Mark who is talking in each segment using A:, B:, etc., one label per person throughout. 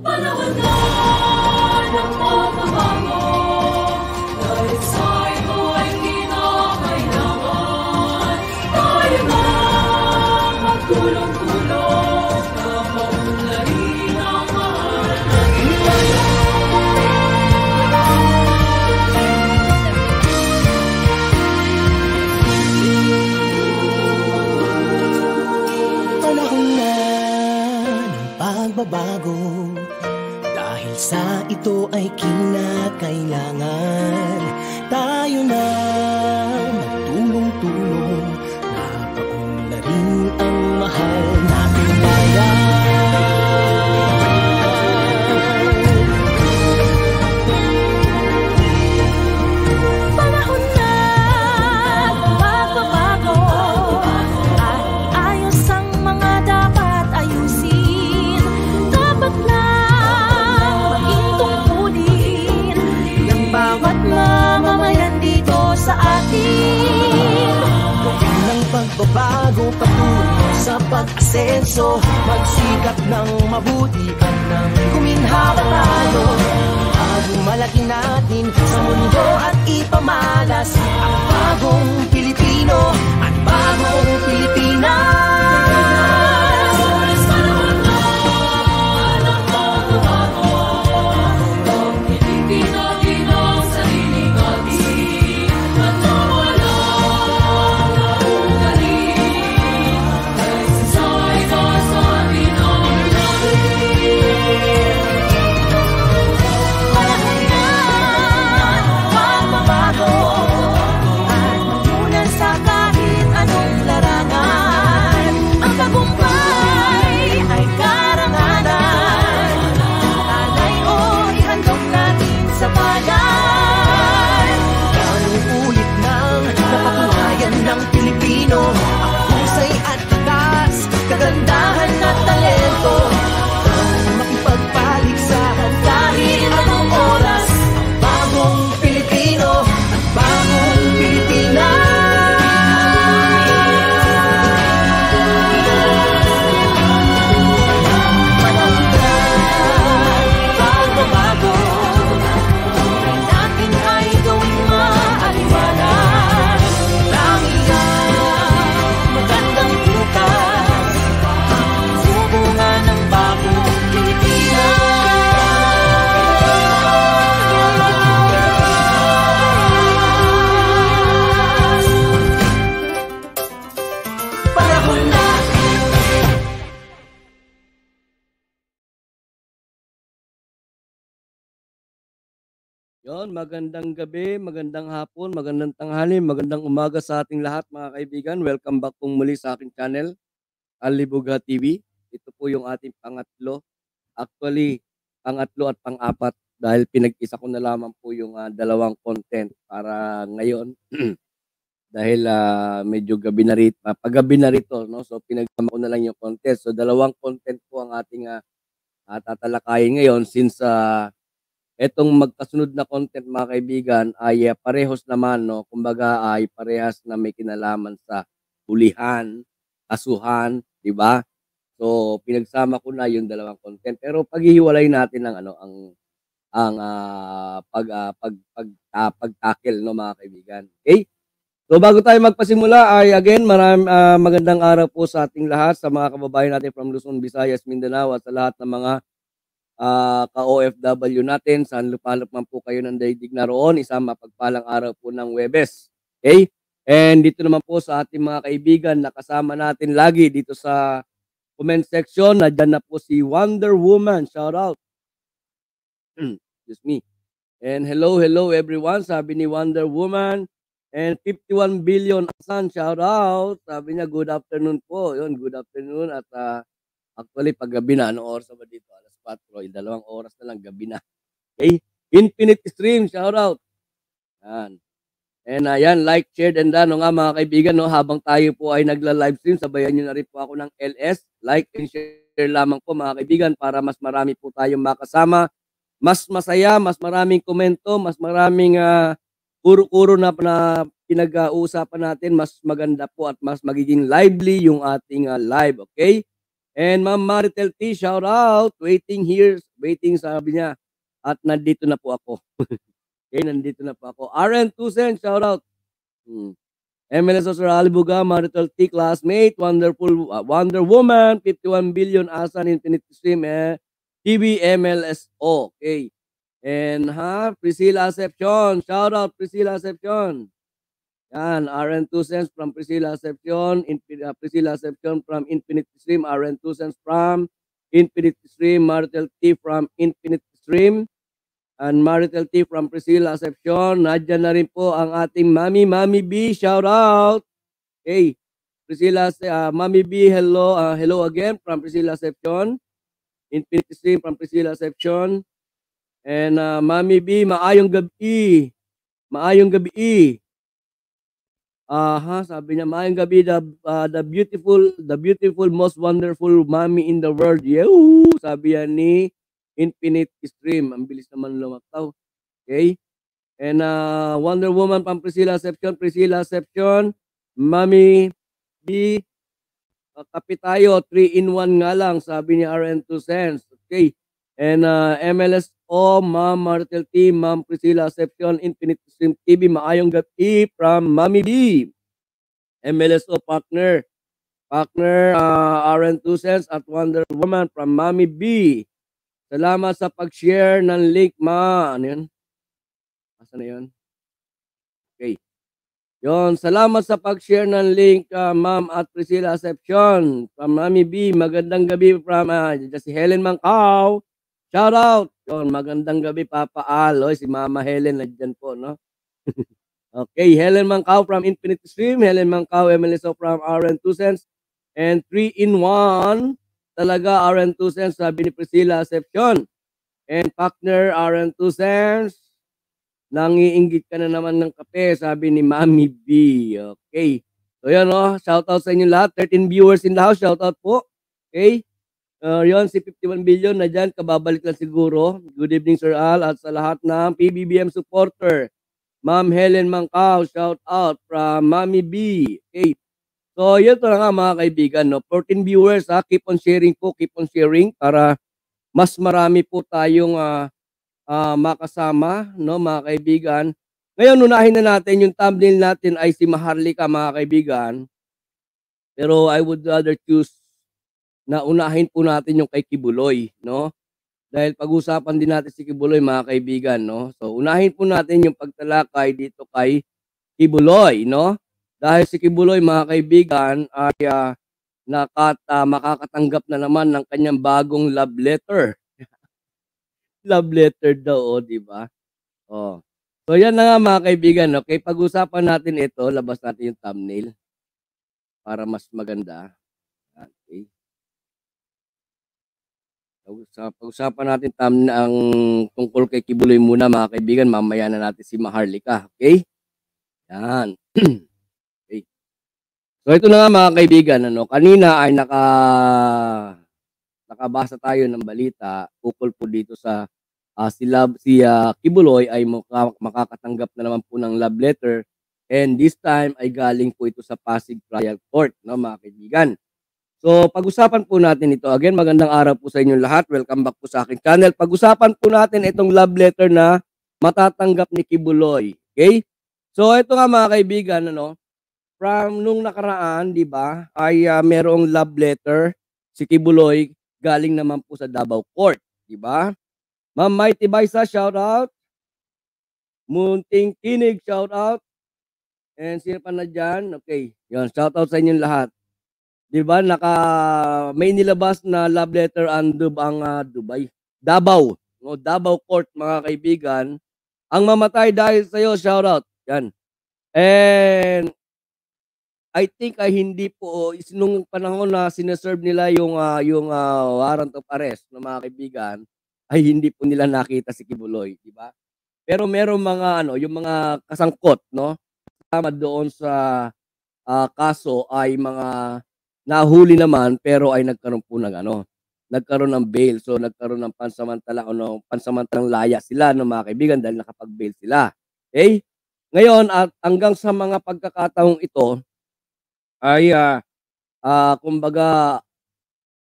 A: Panahon na ng pagbabago Dahil sa ito ay kinakailangan Tayo na magtulong-tulong Na maunlarin ang mahal. Na
B: Panahon na ng pagbabago sa ito ay kinakailangan. Tayo na magtulong-tulong. Na paunlarin ang mahal nating bayan
C: sa
B: pag-asenso Magsikap ng mabuti at nang kuminhawa tayo Bago malaki natin sa mundo at ipamalas Ang bagong Pilipino at bagong Pilipinas
D: Yon, magandang gabi, magandang hapon, magandang tanghali, magandang umaga sa ating lahat mga kaibigan. Welcome back pong muli sa aking channel, Alibuga TV. Ito po yung ating pangatlo. Actually, pangatlo at pang-apat dahil pinag-isa ko na lamang po yung ah, dalawang content para ngayon. dahil ah, medyo gabi na rito, uh, paggabi na rito, no? So pinagsama ko na lang yung content. So dalawang content po ang ating ah, ah, tatalakayin ngayon since ah, etong magkasunod na content mga kaibigan ay uh, parehos naman no? Kumbaga ay parehas na may kinalaman sa hulihan kasuhan di ba? So pinagsama ko na yung dalawang content. Pero paghihiwalay natin ang ano ang ang ah, pag ah, pag pag ah, pagtakil no mga kaibigan. Okay? So bago tayo magpasimula ay again maram, ah, magandang araw po sa ating lahat sa mga kababayan natin from Luzon, Visayas, Mindanao at sa lahat ng mga ah, ka-OFW natin, saan lupalop man po kayo ng daigdig na roon, isang mapagpalang araw po ng Webes. Okay? And dito naman po sa ating mga kaibigan na kasama natin lagi dito sa comment section, nadyan na po si Wonder Woman. Shout out. Excuse me. And hello, hello everyone. Sabi ni Wonder Woman. And 51 billion asan, shout out. Sabi niya, good afternoon po. Yun, good afternoon. At ah, actually, pag gabi na, anong oras ba dito? Alas 4. Dalawang oras na lang, gabi na. Okay? Infinite Stream, shout out. Yan. And ayan, like, share, and ano nga mga kaibigan, no, habang tayo po ay nagla-live stream, sabayan nyo na rin po ako ng LS. Like and share lamang po mga kaibigan para mas marami po tayong makasama. Mas masaya, mas maraming komento, mas maraming ah, kuro-kuro na, na pinag-uusapan natin, mas maganda po at mas magiging lively yung ating ah, live, okay? And Ma'am Maritel T, shout out. Waiting here. Waiting, sabi niya. At nandito na po ako. okay, nandito na po ako. RN Tusen, shout out. Hmm. MLS Sir Alibuga, Maritel T, classmate, wonderful, uh, Wonder Woman, 51 billion Asan Infinity Stream, eh, TV MLSO. Okay. And ha, Priscilla Acepcion, shout out Priscilla Acepcion. Yan, RN 2 cents from Priscilla Acepcion, uh, Priscilla Acepcion from Infinity Stream, RN 2 cents from Infinity Stream, Maritel T from Infinity Stream, and Maritel T from Priscilla Acepcion. Nadyan na rin po ang ating Mami, Mami B, shout out. Hey, Priscilla, uh, Mami B, hello, uh, hello again from Priscilla Acepcion. Infinity Stream from Priscilla Acepcion. And uh, Mami B, maayong gabi. Maayong gabi. Aha, sabi niya, maayong gabi, the, uh, the beautiful, the beautiful, most wonderful mommy in the world. Yehoo! Sabi yan ni Infinite Stream. Ang bilis naman lumataw. Okay? And uh, Wonder Woman pang Priscilla Seption, Priscilla Seption, Mami B, uh, kape tayo, 3 in 1 nga lang, sabi ni RN2 cents. Okay. And uh, MLSO, Ma'am Martel T, Ma'am Priscilla Seption, Infinite Stream TV, maayong gabi from Mami B. MLSO partner. Partner uh, RN2 cents at Wonder Woman from Mami B. Salamat sa pag-share ng link, ma. Ano yun? Asa na yun? Okay. Yon, salamat sa pag-share ng link, uh, Ma'am at Priscilla Acepcion. From Mami B, magandang gabi from uh, si Helen Mangkaw. Shout out. Yon, magandang gabi, Papa Al. Oy, si Mama Helen nandiyan po, no? okay, Helen Mangkaw from Infinity Stream. Helen Mangkaw, MLSO from RN 2 cents. And 3 in 1, talaga RN 2 cents, sabi ni Priscilla Acepcion. And partner RN 2 cents. Nangiinggit ka na naman ng kape, sabi ni Mami B. Okay. So yan o, shout out sa inyo lahat. 13 viewers in the house, shout out po. Okay. Uh, yun, si 51 billion na dyan, kababalik lang siguro. Good evening, Sir Al, at sa lahat ng PBBM supporter. Ma'am Helen Mangkaw, shout out from Mami B. Okay. So, yun to na nga mga kaibigan. No? 14 viewers, ha? keep on sharing po, keep on sharing para mas marami po tayong uh, uh, makasama, no, mga kaibigan. Ngayon, unahin na natin, yung thumbnail natin ay si Maharlika, mga kaibigan. Pero I would rather choose na unahin po natin yung kay Kibuloy, no? Dahil pag-usapan din natin si Kibuloy, mga kaibigan, no? So, unahin po natin yung pagtalakay dito kay Kibuloy, no? Dahil si Kibuloy, mga kaibigan, ay uh, nakat, uh, makakatanggap na naman ng kanyang bagong love letter. love letter daw, oh, di ba? Oh. So, yan na nga, mga kaibigan, okay? Pag-usapan natin ito, labas natin yung thumbnail para mas maganda. Okay. Sa pag-usapan natin tam ang tungkol kay Kibuloy muna mga kaibigan, mamaya na natin si Maharlika, okay? Yan. okay. So ito na nga mga kaibigan, ano, kanina ay naka nakabasa tayo ng balita ukol po dito sa uh, si Love, si uh, Kibuloy ay maka, makakatanggap na naman po ng love letter and this time ay galing po ito sa Pasig Trial Court, no mga kaibigan. So, pag-usapan po natin ito. Again, magandang araw po sa inyong lahat. Welcome back po sa aking channel. Pag-usapan po natin itong love letter na matatanggap ni Kibuloy. Okay? So, ito nga mga kaibigan, ano, from nung nakaraan, di ba, ay uh, merong love letter si Kibuloy galing naman po sa Davao Court. Di ba? Ma'am Mighty Baisa, shout out. Munting Kinig, shout out. And sino pa na dyan? Okay. Yan, shout out sa inyong lahat. 'Di ba? Naka may nilabas na love letter ang ang uh, Dubai. Davao. No Davao Court mga kaibigan. Ang mamatay dahil sa iyo shout out yan. And I think ay hindi po is nung panahon na sineserve nila yung uh, yung uh, warrant of arrest ng mga kaibigan ay hindi po nila nakita si Kibuloy di ba? Pero merong mga ano yung mga kasangkot no tama doon sa uh, kaso ay mga nahuli naman pero ay nagkaroon po ng ano, nagkaroon ng bail. So nagkaroon ng pansamantala ano, pansamantalang laya sila ng mga kaibigan dahil nakapag-bail sila. Okay? Ngayon at hanggang sa mga pagkakataong ito ay uh, uh, kumbaga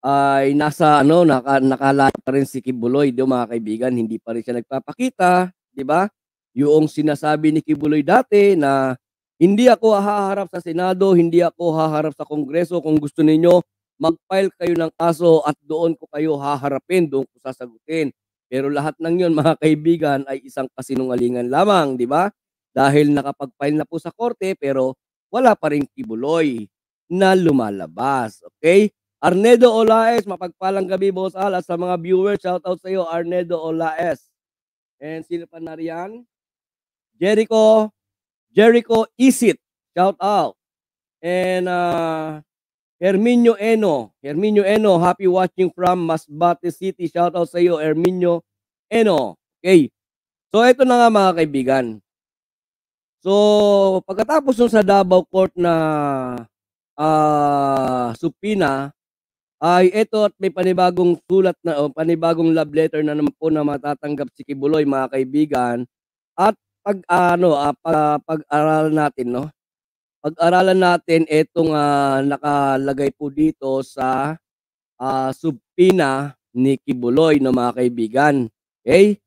D: ay nasa ano, naka, nakalaya pa rin si Kibuloy, di mga kaibigan, hindi pa rin siya nagpapakita, di ba? Yung sinasabi ni Kibuloy dati na hindi ako haharap sa Senado, hindi ako haharap sa Kongreso. Kung gusto ninyo, mag-file kayo ng kaso at doon ko kayo haharapin, doon ko sasagutin. Pero lahat ng yon mga kaibigan ay isang kasinungalingan lamang, di ba? Dahil nakapag-file na po sa korte pero wala pa rin Kibuloy na lumalabas. Okay? Arnedo Olaes, mapagpalang gabi boss Al at sa mga viewers, shout out sa iyo Arnedo Olaes. And sino pa nariyan? Jericho, Jericho Isit, shout out. And uh, Herminio Eno, Herminio Eno, happy watching from Masbate City. Shout out sa iyo Herminio Eno. Okay. So ito na nga mga kaibigan. So pagkatapos nung sa Davao Court na ah supina ay ito at may panibagong sulat na o panibagong love letter na naman po na matatanggap si Kibuloy mga kaibigan at pag ano ah, pa- pag-aralan natin no pag-aralan natin itong ah, nakalagay po dito sa ah, subpina ni Kibuloy no mga kaibigan okay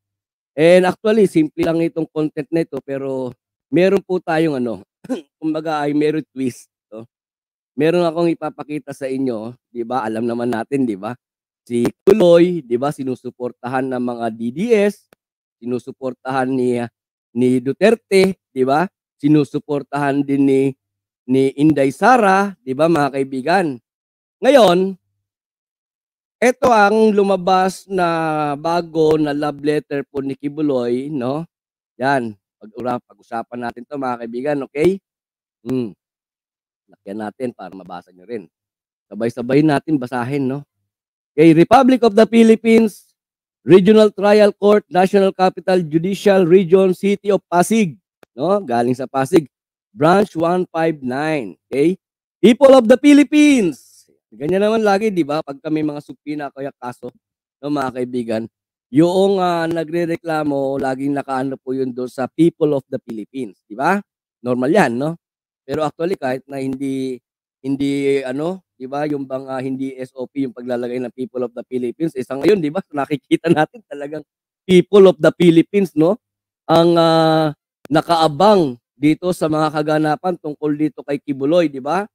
D: and actually simple lang itong content nito pero meron po tayong ano kumbaga ay meron twist no? meron akong ipapakita sa inyo, 'di ba? Alam naman natin, 'di ba? Si Kuloy, 'di ba, sinusuportahan ng mga DDS, sinusuportahan ni ni Duterte, 'di ba? Sinusuportahan din ni ni Inday Sara, 'di ba, mga kaibigan? Ngayon, ito ang lumabas na bago na love letter po ni Kibuloy, no? Yan, pag-ura pag-usapan natin 'to, mga kaibigan, okay? Hmm. Lakyan natin para mabasa nyo rin. Sabay-sabay natin basahin, no? Okay, Republic of the Philippines, Regional Trial Court, National Capital Judicial Region, City of Pasig, no? Galing sa Pasig, Branch 159, okay? People of the Philippines. Ganyan naman lagi, di ba? Pag kami mga supina kaya kaso, no, mga kaibigan, yung ah, nagrereklamo, laging nakaano po yun doon sa People of the Philippines, di ba? Normal yan, no? Pero actually kahit na hindi hindi ano, 'di ba, yung bang ah, hindi SOP yung paglalagay ng People of the Philippines, eh, sa ngayon 'di ba, nakikita natin talagang People of the Philippines, no, ang ah, nakaabang dito sa mga kaganapan tungkol dito kay Kibuloy, 'di ba?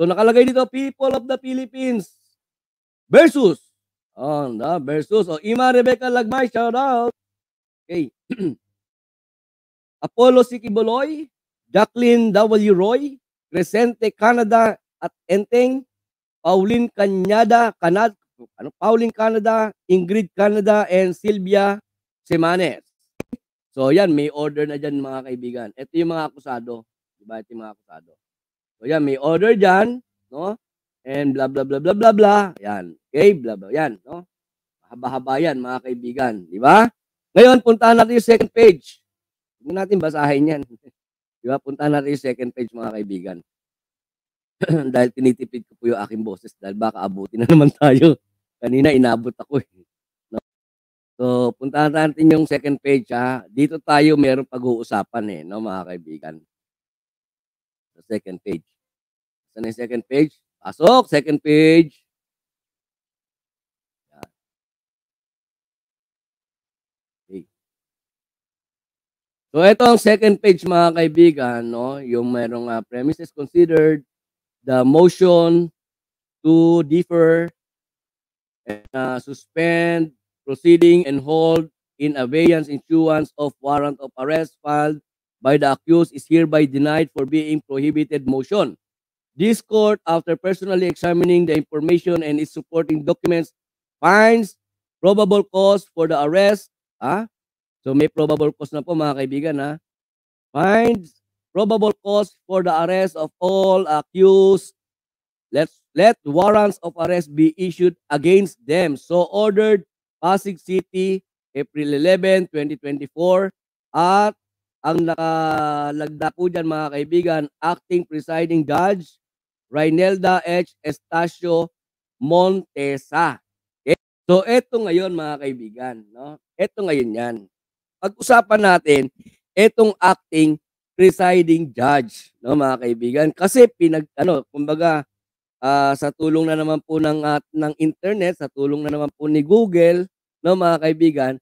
D: So nakalagay dito People of the Philippines versus oh, na versus oh, Ima Rebecca Lagmay, shout out. Okay. Apollo C. Kibuloy, Jacqueline W. Roy, Crescente Canada at Enteng, Pauline Cañada, Canada, ano, Pauline Canada, Ingrid Canada, and Sylvia Semanes. So yan, may order na dyan mga kaibigan. Ito yung mga akusado. Diba? Ito yung mga akusado. So yan, may order dyan, no? And blah, blah, blah, blah, blah, blah. Yan. Okay, blah, blah. Yan, no? Haba-haba yan, mga kaibigan. Di ba? Ngayon, puntahan natin yung second page. Hindi natin basahin yan. Di ba? Puntahan natin yung second page mga kaibigan. dahil tinitipid ko po yung aking boses dahil baka abutin na naman tayo. Kanina inabot ako eh. No? So, puntahan natin yung second page ha. Dito tayo meron pag-uusapan eh, no mga kaibigan. Sa second page. Saan yung second page? Pasok, second page. So ito ang second page mga kaibigan, no? Yung merong uh, premises considered, the motion to defer and uh, suspend proceeding and hold in abeyance issuance of warrant of arrest filed by the accused is hereby denied for being prohibited motion. This court, after personally examining the information and its supporting documents, finds probable cause for the arrest. Ah? So may probable cause na po mga kaibigan. Ha? Finds probable cause for the arrest of all accused. Let's let warrants of arrest be issued against them. So ordered Pasig City, April 11, 2024. At ang nakalagda po dyan mga kaibigan, acting presiding judge, Rainelda H. Estacio Montesa. Okay? So eto ngayon mga kaibigan, no? Eto ngayon 'yan. Pag-usapan natin etong acting presiding judge, no mga kaibigan, kasi pinag ano, kumbaga ah, sa tulong na naman po ng, ah, ng internet, sa tulong na naman po ni Google, no, mga kaibigan,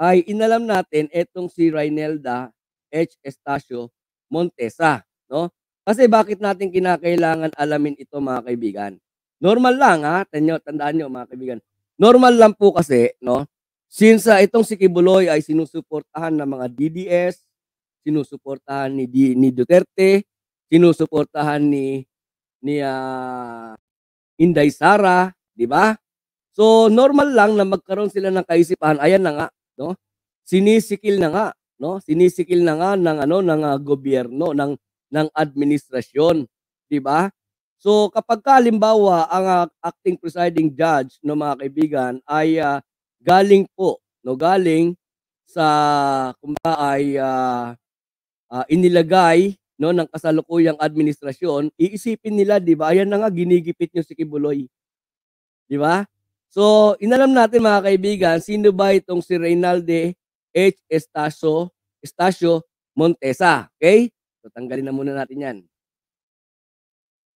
D: ay inalam natin itong si Rainelda H. Estacio Montesa, no? Kasi bakit natin kinakailangan alamin ito, mga kaibigan? Normal lang, ha? Tanyo, tandaan nyo, mga kaibigan. Normal lang po kasi, no? Since ah, itong si Kibuloy ay sinusuportahan ng mga DDS, sinusuportahan ni, D, ni Duterte, sinusuportahan ni ni ah, Inday Sara, di ba? So normal lang na magkaroon sila ng kaisipan. Ayan na nga, no? Sinisikil na nga, no? Sinisikil na nga ng ano ng ah, gobyerno, ng ng administrasyon, di ba? So kapag halimbawa ang ah, acting presiding judge no mga kaibigan ay ah, galing po, no galing sa kumbaga ay ah, ah, inilagay no ng kasalukuyang administrasyon, iisipin nila, 'di ba? Ayan na nga ginigipit niyo si Kibuloy. 'Di ba? So, inalam natin mga kaibigan, sino ba itong si Reynalde H. Estacio, Estacio Montesa. Okay? So, tanggalin na muna natin yan.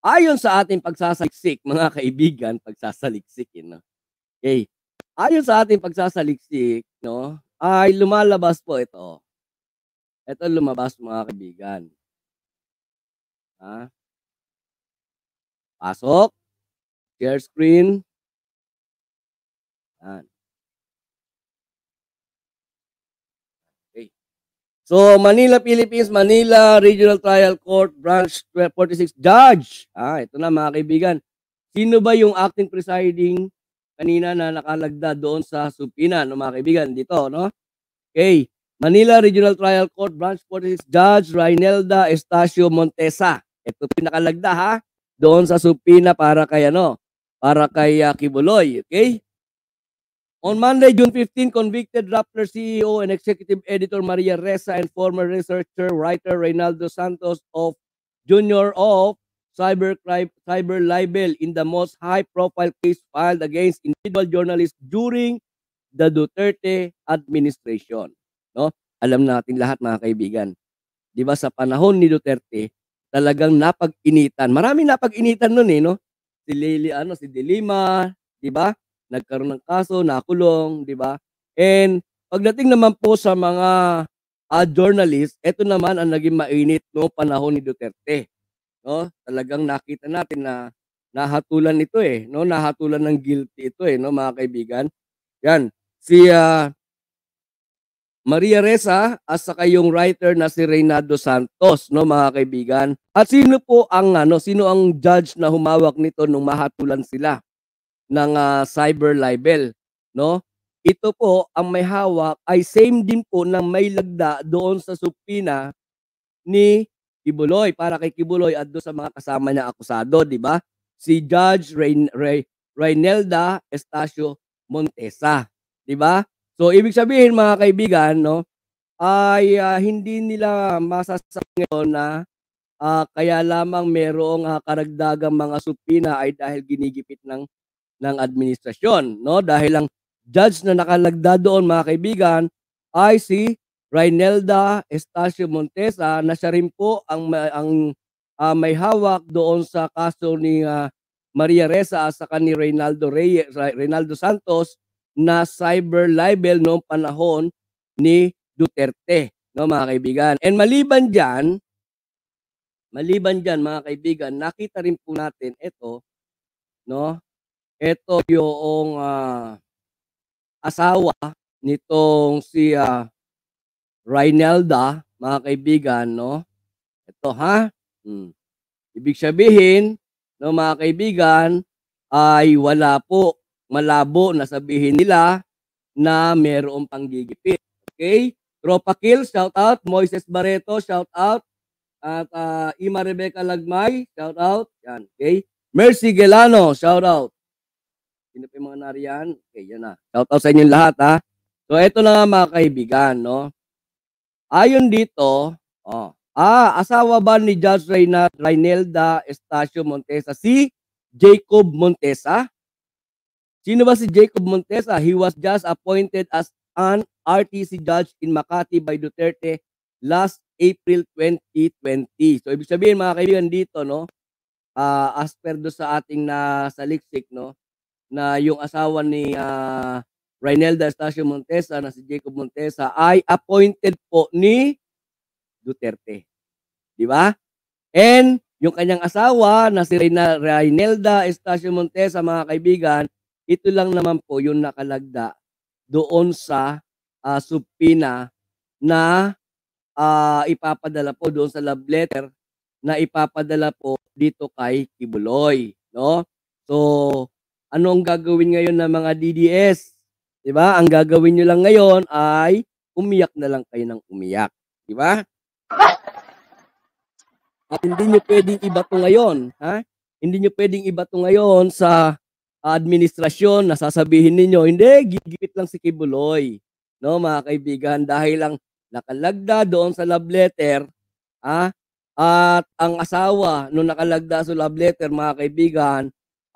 D: Ayon sa ating pagsasaliksik, mga kaibigan, pagsasaliksik, yun, no? Okay. Ayon sa ating pagsasaliksik, no, ay lumalabas po ito. Ito lumabas mga kaibigan. Ha? Pasok. Share screen. Yan. Okay. So, Manila, Philippines, Manila Regional Trial Court Branch 46 Judge. Ah, ito na mga kaibigan. Sino ba yung acting presiding kanina na nakalagda doon sa supina, no mga kaibigan? Dito, no? Okay. Manila Regional Trial Court Branch 46 Judge Rainelda Estacio Montesa. Ito pinakalagda ha. Doon sa supina para kay ano, para kay uh, Kibuloy, okay? On Monday, June 15, convicted Rappler CEO and Executive Editor Maria Ressa and former researcher writer Reynaldo Santos of Junior of cybercrime cyber libel in the most high-profile case filed against individual journalists during the Duterte administration. No? Alam natin lahat mga kaibigan. 'Di ba sa panahon ni Duterte, talagang napag-initan. Maraming napag-initan noon eh, no? Si Lili ano, si Delima, 'di ba? Nagkaroon ng kaso, nakulong, 'di ba? And pagdating naman po sa mga uh, journalist, ito naman ang naging mainit no panahon ni Duterte. No? Talagang nakita natin na nahatulan ito eh, no? Nahatulan ng guilty ito eh, no, mga kaibigan. Yan. Si uh, Maria Reza at saka yung writer na si Reynaldo Santos, no mga kaibigan. At sino po ang ano, sino ang judge na humawak nito nung mahatulan sila ng uh, cyber libel, no? Ito po ang may hawak ay same din po ng may lagda doon sa supina ni Kibuloy para kay Kibuloy at doon sa mga kasama niya akusado, di ba? Si Judge Reyn Rey Reynelda Estacio Montesa, di ba? So ibig sabihin mga kaibigan, no, ay uh, hindi nila masasabi ngayon na uh, kaya lamang merong uh, karagdagang mga supina ay dahil ginigipit ng ng administrasyon, no? Dahil ang judge na nakalagda doon mga kaibigan ay si Rainelda Estacio Montesa na siya rin po ang ang uh, may hawak doon sa kaso ni uh, Maria Reza sa ni Reynaldo Reyes, Reynaldo Santos na cyber libel noong panahon ni Duterte, no mga kaibigan. And maliban diyan, maliban diyan mga kaibigan, nakita rin po natin ito, no? Ito yung uh, asawa nitong si uh, Rainelda, mga kaibigan, no? Ito ha. Hmm. Ibig sabihin, no mga kaibigan, ay wala po malabo na sabihin nila na mayroong panggigipit. Okay? Tropa Kill, shout out. Moises Barreto, shout out. At uh, Ima Rebecca Lagmay, shout out. Yan, okay? Mercy Gelano, shout out. Sino pa yung mga nariyan? Okay, yan na. Shout out sa inyong lahat, ha? So, ito na nga mga kaibigan, no? Ayon dito, oh, ah, asawa ba ni Judge Reyna, Reynelda Estacio Montesa si Jacob Montesa? Sino ba si Jacob Montesa? He was just appointed as an RTC judge in Makati by Duterte last April 2020. So ibig sabihin mga kaibigan dito no, ah, as per do sa ating nasaliksik, no, na yung asawa ni ah, Rainelda Estacio Montesa na si Jacob Montesa ay appointed po ni Duterte. Di ba? And yung kanyang asawa na si Reina, Estacio Montesa, mga kaibigan, ito lang naman po yung nakalagda doon sa ah, subpina na ah, ipapadala po doon sa love letter na ipapadala po dito kay Kibuloy, no? So, ano ang gagawin ngayon ng mga DDS? 'Di ba? Ang gagawin niyo lang ngayon ay umiyak na lang kayo ng umiyak, 'di ba? At hindi niyo pwedeng ibato ngayon, ha? Hindi niyo pwedeng ibato ngayon sa administrasyon na sasabihin ninyo, hindi, gigipit lang si Kibuloy. No, mga kaibigan, dahil lang nakalagda doon sa love letter, ha? At ang asawa nung nakalagda sa love letter, mga kaibigan,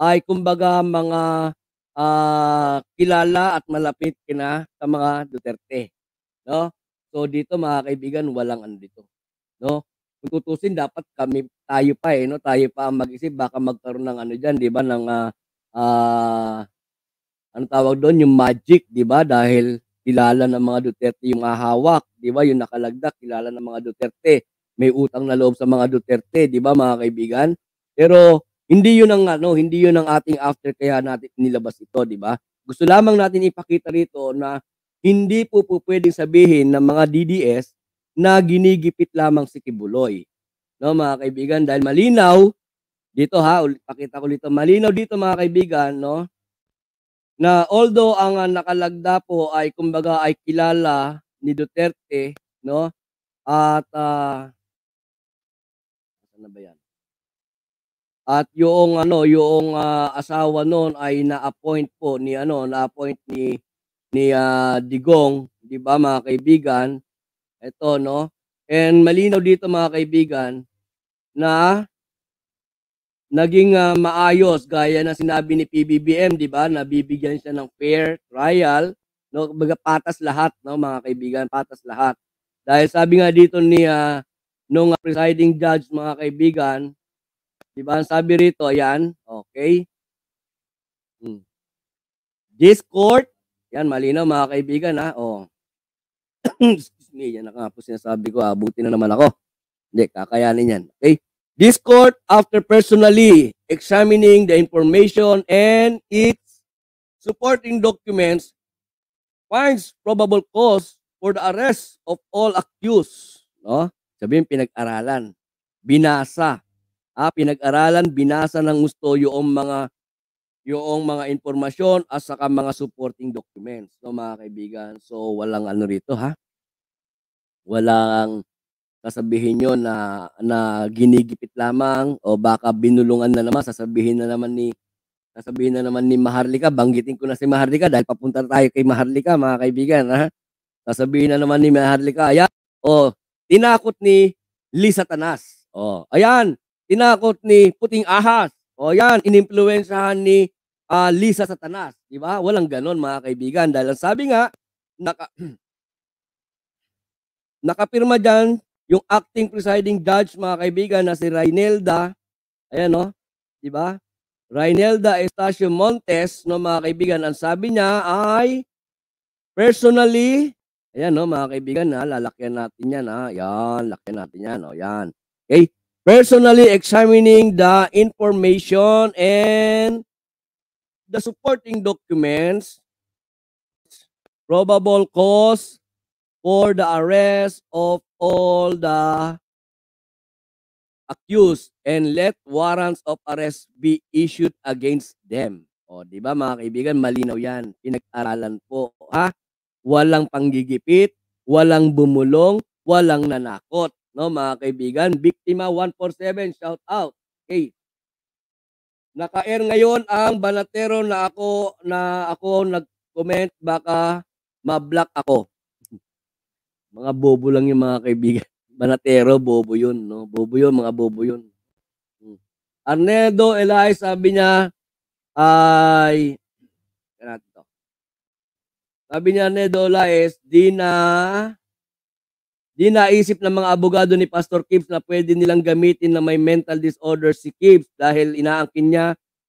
D: ay kumbaga mga ah, kilala at malapit kina sa mga Duterte, no? So dito mga kaibigan, walang ano dito, no? Kung tutusin dapat kami tayo pa eh, no? Tayo pa ang mag-isip baka magkaroon ng ano diyan, 'di ba, ng ah, ah, ano tawag doon, yung magic, 'di ba? Dahil kilala ng mga Duterte yung hahawak, 'di ba? Yung nakalagda kilala ng mga Duterte. May utang na loob sa mga Duterte, 'di ba, mga kaibigan? Pero hindi 'yun ang ano, hindi 'yun ang ating after kaya natin nilabas ito, 'di ba? Gusto lamang natin ipakita rito na hindi po po pwedeng sabihin ng mga DDS na ginigipit lamang si Kibuloy. No, mga kaibigan, dahil malinaw dito ha, ulit pakita ko dito, malinaw dito mga kaibigan, no? Na although ang ah, nakalagda po ay kumbaga ay kilala ni Duterte, no? At saan na ba 'yan? At yung ano, yung ah, asawa noon ay na-appoint po ni ano, na-appoint ni ni ah, Digong, 'di ba mga kaibigan? Ito no. And malinaw dito mga kaibigan na naging ah, maayos gaya ng sinabi ni PBBM, 'di ba? Nabibigyan siya ng fair trial, no? Kumbaga patas lahat, no, mga kaibigan, patas lahat. Dahil sabi nga dito ni ah, nung ah, presiding judge, mga kaibigan, 'di ba? Sabi rito, ayan, okay. Hmm. This court, yan malinaw mga kaibigan ha. Oh. Excuse me, yan na nga po sinasabi ko, abuti na naman ako. Hindi, kakayanin yan. Okay? This court, after personally examining the information and its supporting documents, finds probable cause for the arrest of all accused. No? Sabihin, pinag-aralan. Binasa. Ah, pinag-aralan, binasa ng gusto yung mga yung mga informasyon at saka mga supporting documents, no mga kaibigan. So walang ano rito ha. Walang sasabihin nyo na na ginigipit lamang o baka binulungan na naman sasabihin na naman ni sasabihin na naman ni Maharlika, banggitin ko na si Maharlika dahil papunta tayo kay Maharlika mga kaibigan ha. Sasabihin na naman ni Maharlika, ayan, oh, tinakot ni Lisa Tanas. Oh, ayan, tinakot ni Puting Ahas. O yan, inimpluwensyahan ni ah, Lisa Satanas. Di ba? Walang ganon mga kaibigan. Dahil sabi nga, naka, nakapirma dyan yung acting presiding judge mga kaibigan na si Rainelda. Ayan no? Di ba? Rainelda Estacio Montes, no mga kaibigan, ang sabi niya ay personally, ayan no mga kaibigan, ha, lalakyan natin yan ha. Yan, lakyan natin yan. O, yan. Okay? personally examining the information and the supporting documents, probable cause for the arrest of all the accused and let warrants of arrest be issued against them. O, di ba mga kaibigan, malinaw yan. Pinag-aralan po, ha? Walang panggigipit, walang bumulong, walang nanakot no mga kaibigan. Biktima 147, shout out. Okay. Naka-air ngayon ang banatero na ako na ako nag-comment baka ma-block ako. Mga bobo lang yung mga kaibigan. Banatero, bobo yun, no? Bobo yun, mga bobo yun. Hmm. Arnedo Eli, sabi niya, ay, natin. Sabi niya, Arnedo Elias, di na Di naisip ng mga abogado ni Pastor Kibbs na pwede nilang gamitin na may mental disorder si Kibbs dahil inaangkin niya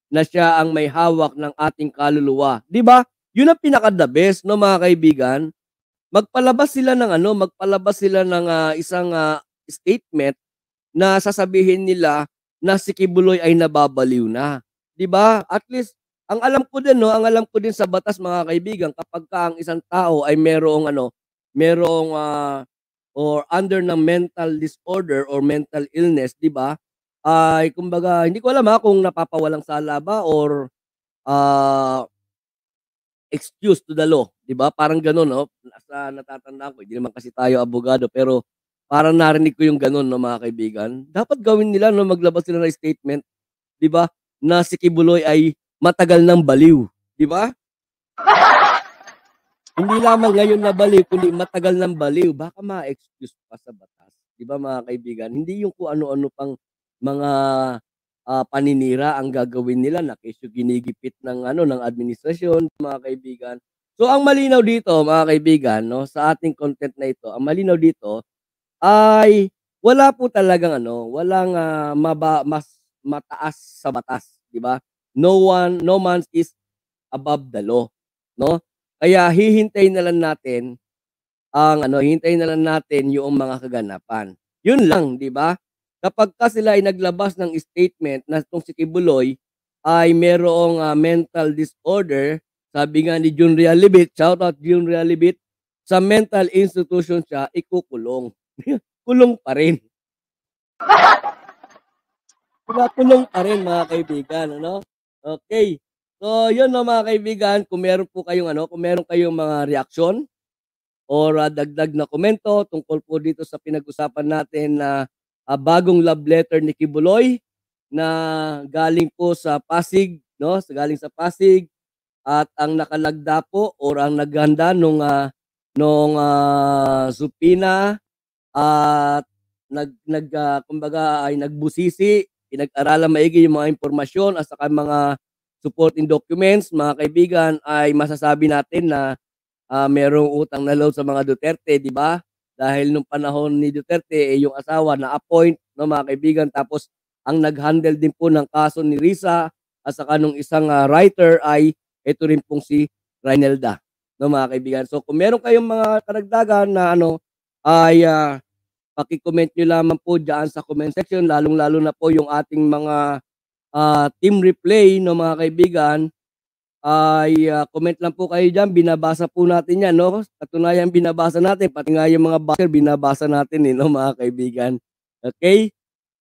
D: na siya ang may hawak ng ating kaluluwa. Di ba? Yun ang pinaka-the best, no mga kaibigan? Magpalabas sila ng ano, magpalabas sila ng ah, isang ah, statement na sasabihin nila na si Kibuloy ay nababaliw na. 'Di ba? At least ang alam ko din no, ang alam ko din sa batas mga kaibigan kapag ka ang isang tao ay merong ano, merong ah, or under ng mental disorder or mental illness, 'di ba? Ay kumbaga hindi ko alam ha kung napapawalang sala ba or ah, excuse to the law, 'di ba? Parang gano'n no. Sa natatandaan ko, hindi naman kasi tayo abogado pero parang narinig ko yung gano'n no mga kaibigan. Dapat gawin nila no maglabas sila ng statement, 'di ba? Na si Kibuloy ay matagal ng baliw, 'di ba? Hindi lamang ngayon na baliw kundi matagal ng baliw. Baka ma-excuse pa sa batas, 'di ba mga kaibigan? Hindi yung kung ano-ano pang mga ah, paninira ang gagawin nila na kesyo ginigipit ng ano ng administrasyon, mga kaibigan. So ang malinaw dito, mga kaibigan, no, sa ating content na ito, ang malinaw dito ay wala po talagang ano, walang ah, maba, mas mataas sa batas, 'di ba? No one, no man is above the law, no? Kaya hihintayin na lang natin ang ano, hintayin na lang natin yung mga kaganapan. Yun lang, 'di ba? Kapag ka sila ay naglabas ng statement na itong si Kibuloy ay merong ah, mental disorder, sabi nga ni Jun Realibit, shout out Jun Realibit, sa mental institution siya, ikukulong. Kulong pa rin. Diba, kulong pa rin mga kaibigan, ano? Okay. So, yun no mga kaibigan, kung meron po kayong ano, kung meron kayong mga reaksyon or ah, dagdag na komento tungkol po dito sa pinag-usapan natin na ah, bagong love letter ni Kibuloy na galing po sa Pasig, no? Sa galing sa Pasig at ang nakalagda po or ang naghanda nung ah, nung ah, supina at nag nag ah, kumbaga ay nagbusisi, pinag-aralan maigi yung mga impormasyon at saka mga supporting documents, mga kaibigan, ay masasabi natin na ah, merong utang na loob sa mga Duterte, di ba? Dahil nung panahon ni Duterte, eh, yung asawa na appoint, no, mga kaibigan, tapos ang nag-handle din po ng kaso ni Risa at saka nung isang ah, writer ay ito rin pong si Rainelda, no, mga kaibigan. So kung meron kayong mga karagdagan na ano, ay ah, paki-comment nyo lamang po dyan sa comment section, lalong-lalo na po yung ating mga ah, team replay, no, mga kaibigan, ay ah, comment lang po kayo dyan, binabasa po natin yan, no? Katunayan binabasa natin, pati nga yung mga backer, binabasa natin, eh, no, mga kaibigan. Okay?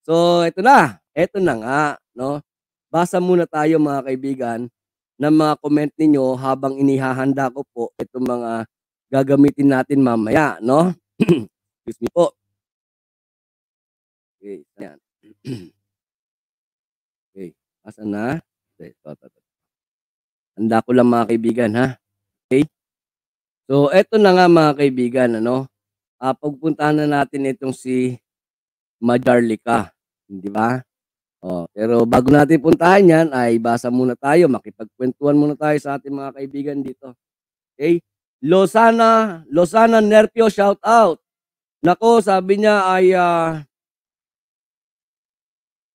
D: So, ito na. Ito na nga, no? Basa muna tayo, mga kaibigan, ng mga comment ninyo habang inihahanda ko po itong mga gagamitin natin mamaya, no? Excuse me po. Okay, ayan. okay, asa na? Okay, ito, ito, ito. Handa ko lang mga kaibigan, ha? Okay? So, eto na nga mga kaibigan, ano? Ah, pagpuntahan na natin itong si Majarlika, di ba? Oh, pero bago natin puntahan yan, ay basa muna tayo, makipagkwentuhan muna tayo sa ating mga kaibigan dito. Okay? Losana, Losana Nerpio, shout out. Nako, sabi niya ay ah,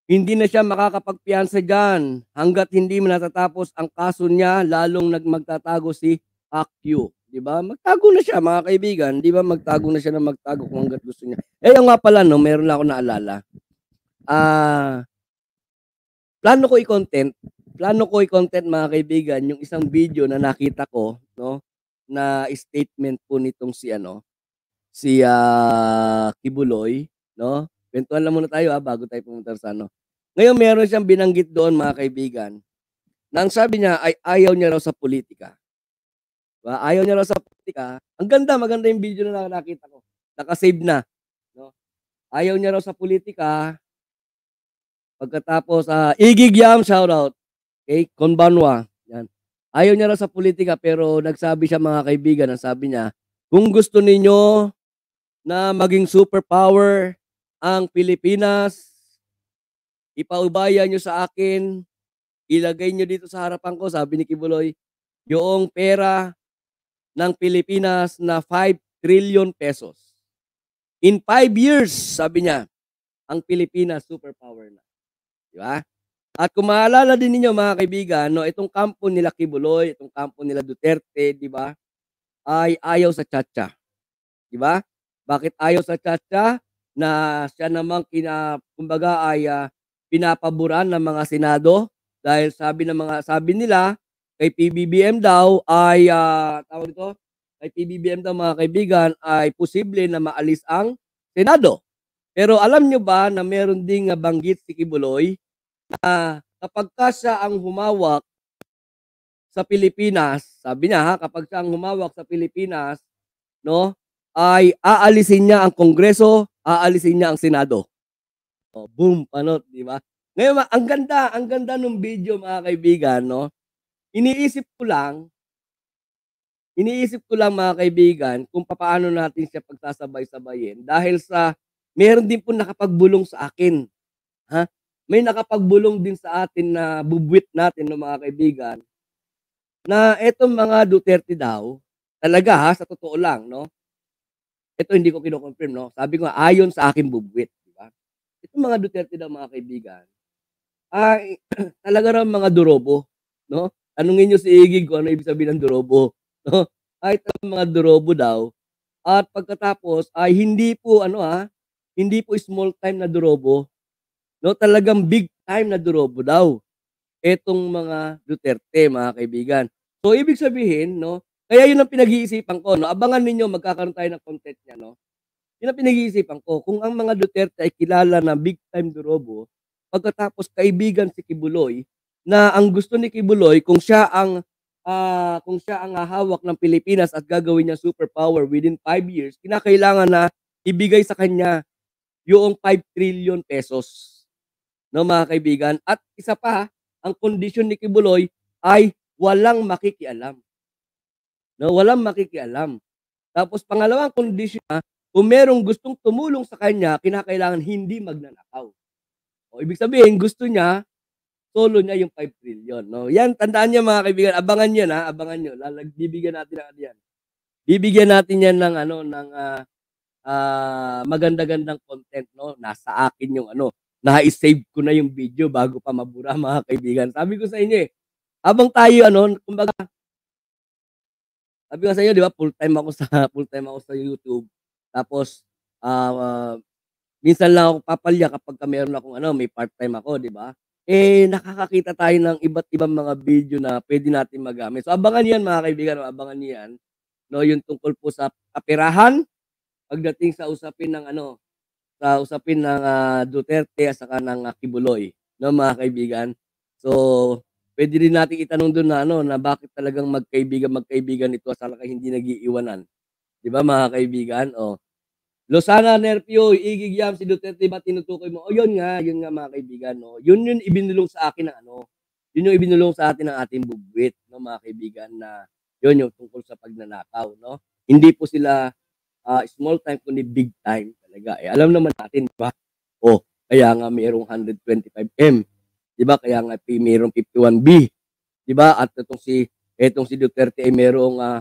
D: hindi na siya makakapagpiyansa dyan hanggat hindi natatapos ang kaso niya, lalong nagmagtatago si Akyu. Di ba? Magtago na siya, mga kaibigan. Di ba? Magtago na siya na magtago kung hanggat gusto niya. Eh, yung nga pala, no, meron na ako naalala. Ah, plano ko i-content, plano ko i-content mga kaibigan, yung isang video na nakita ko, no, na statement po nitong si ano, si ah, Kibuloy, no? Kwentuhan lang muna tayo ah, bago tayo pumunta sa ano. Ngayon meron siyang binanggit doon mga kaibigan. Na ang sabi niya ay ayaw niya raw sa politika. Diba? Ayaw niya raw sa politika. Ang ganda, maganda yung video na nakita ko. Naka-save na. No? Ayaw niya raw sa politika. Pagkatapos, ah Igig Yam, shoutout. Okay, Konbanwa. Yan. Ayaw niya raw sa politika pero nagsabi siya mga kaibigan, ang sabi niya, kung gusto ninyo na maging superpower ang Pilipinas, ipaubaya nyo sa akin, ilagay nyo dito sa harapan ko, sabi ni Kibuloy, yung pera ng Pilipinas na 5 trillion pesos. In five years, sabi niya, ang Pilipinas superpower na. Di ba? At kung maalala din ninyo mga kaibigan, no, itong kampo nila Kibuloy, itong kampo nila Duterte, di ba? Ay ayaw sa tiyatsa. Di ba? Bakit ayaw sa tiyatsa? Na siya namang kina, kumbaga ay ah, pinapaboran ng mga senado dahil sabi ng mga sabi nila kay PBBM daw ay ah, tawag ito kay PBBM daw mga kaibigan ay posible na maalis ang senado. Pero alam nyo ba na meron ding banggit si Kibuloy na kapag ka siya ang humawak sa Pilipinas, sabi niya ha, kapag siya ang humawak sa Pilipinas, no, ay aalisin niya ang Kongreso, aalisin niya ang Senado. Oh, boom, panot, di ba? Ngayon, ang ganda, ang ganda ng video mga kaibigan, no? Iniisip ko lang, iniisip ko lang mga kaibigan kung paano natin siya pagsasabay-sabayin dahil sa meron din po nakapagbulong sa akin. Ha? May nakapagbulong din sa atin na bubwit natin no mga kaibigan na etong mga Duterte daw, talaga ha, sa totoo lang, no? Ito hindi ko kino-confirm, no? Sabi ko ayon sa akin bubwit, di ba? Itong mga Duterte daw mga kaibigan, ay talaga rin mga durobo, no? Tanungin nyo si Igig kung ano ibig sabihin ng durobo, no? Ay mga durobo daw. At pagkatapos ay hindi po ano ha, hindi po small time na durobo, no? Talagang big time na durobo daw. Etong mga Duterte, mga kaibigan. So ibig sabihin, no? Kaya yun ang pinag-iisipan ko, no? Abangan ninyo magkakaroon tayo ng content niya, no? Yun ang pinag-iisipan ko. Kung ang mga Duterte ay kilala na big time durobo, pagkatapos kaibigan si Kibuloy, na ang gusto ni Kibuloy, kung siya ang ah, kung siya ang hahawak ng Pilipinas at gagawin niya superpower within 5 years, kinakailangan na ibigay sa kanya yung 5 trillion pesos. No, mga kaibigan. At isa pa, ang kondisyon ni Kibuloy ay walang makikialam. No, walang makikialam. Tapos pangalawang kondisyon, ah, kung merong gustong tumulong sa kanya, kinakailangan hindi magnanakaw. O ibig sabihin, gusto niya solo niya yung 5 trillion, no? Yan tandaan niyo mga kaibigan, abangan niyo na, abangan niyo. Lalag bibigyan natin ng ano yan. Bibigyan natin yan ng ano ng ah, ah, maganda-gandang content, no? Nasa akin yung ano, na-save ko na yung video bago pa mabura mga kaibigan. Sabi ko sa inyo eh, habang tayo ano, kumbaga sabi ko sa inyo, di ba, full time ako sa full time ako sa YouTube. Tapos ah ah, minsan lang ako papalya kapag ka meron akong ano, may part-time ako, di ba? Eh nakakakita tayo ng iba't ibang mga video na pwede natin magamit. So abangan 'yan mga kaibigan, abangan niyo 'yan. No, yung tungkol po sa kaperahan pagdating sa usapin ng ano, sa usapin ng ah, Duterte at saka ng ah, Kibuloy, no mga kaibigan. So, pwede rin natin itanong doon na ano, na bakit talagang magkaibigan magkaibigan ito at saka hindi nagiiwanan. 'Di ba mga kaibigan? Oh. Losana Nerpio, Igig Yam, si Duterte ba tinutukoy mo? O yun nga, yun nga mga kaibigan, no. Yun yun ibinulong sa akin ng ano. Yun yung ibinulong sa atin ng ating bugwit, no mga kaibigan na yun yung tungkol sa pagnanakaw, no. Hindi po sila ah, small time kundi big time talaga. Eh, alam naman natin, di ba? Oh, kaya nga mayroong 125M. Di ba? Kaya nga pi- mayroong 51B. Di ba? At itong si etong si Duterte ay mayroong ah,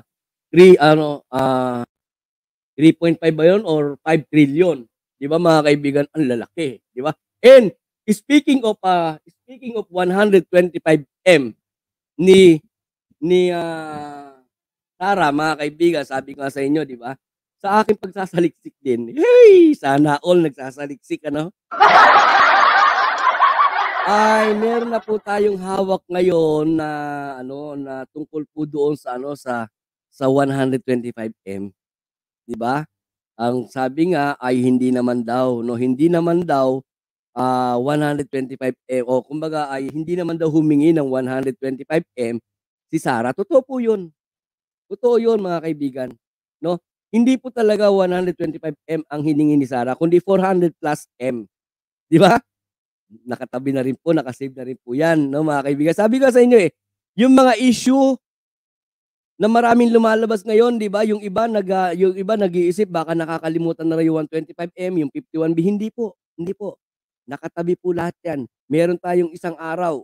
D: 3 ano ah 3.5 ba yun or 5 trillion? Di ba mga kaibigan? Ang lalaki, di ba? And speaking of uh, speaking of 125M ni ni ah, Sara, mga kaibigan, sabi ko sa inyo, di ba? Sa aking pagsasaliksik din, hey, sana all nagsasaliksik, ano? Ay, meron na po tayong hawak ngayon na ano na tungkol po doon sa ano sa sa 125M. 'di ba? Ang sabi nga ay hindi naman daw, no, hindi naman daw ah 125 M o kumbaga ay hindi naman daw humingi ng 125M si Sara. Totoo po 'yun. Totoo 'yun mga kaibigan, no? Hindi po talaga 125M ang hiningi ni Sara, kundi 400 plus M. 'Di ba? Nakatabi na rin po, nakasave na rin po 'yan, no mga kaibigan. Sabi ko sa inyo eh, yung mga issue na maraming lumalabas ngayon, 'di ba? Yung iba nag ah, yung iba nag-iisip baka nakakalimutan na raw yung 125M, yung 51B, hindi po. Hindi po. Nakatabi po lahat 'yan. Meron tayong isang araw.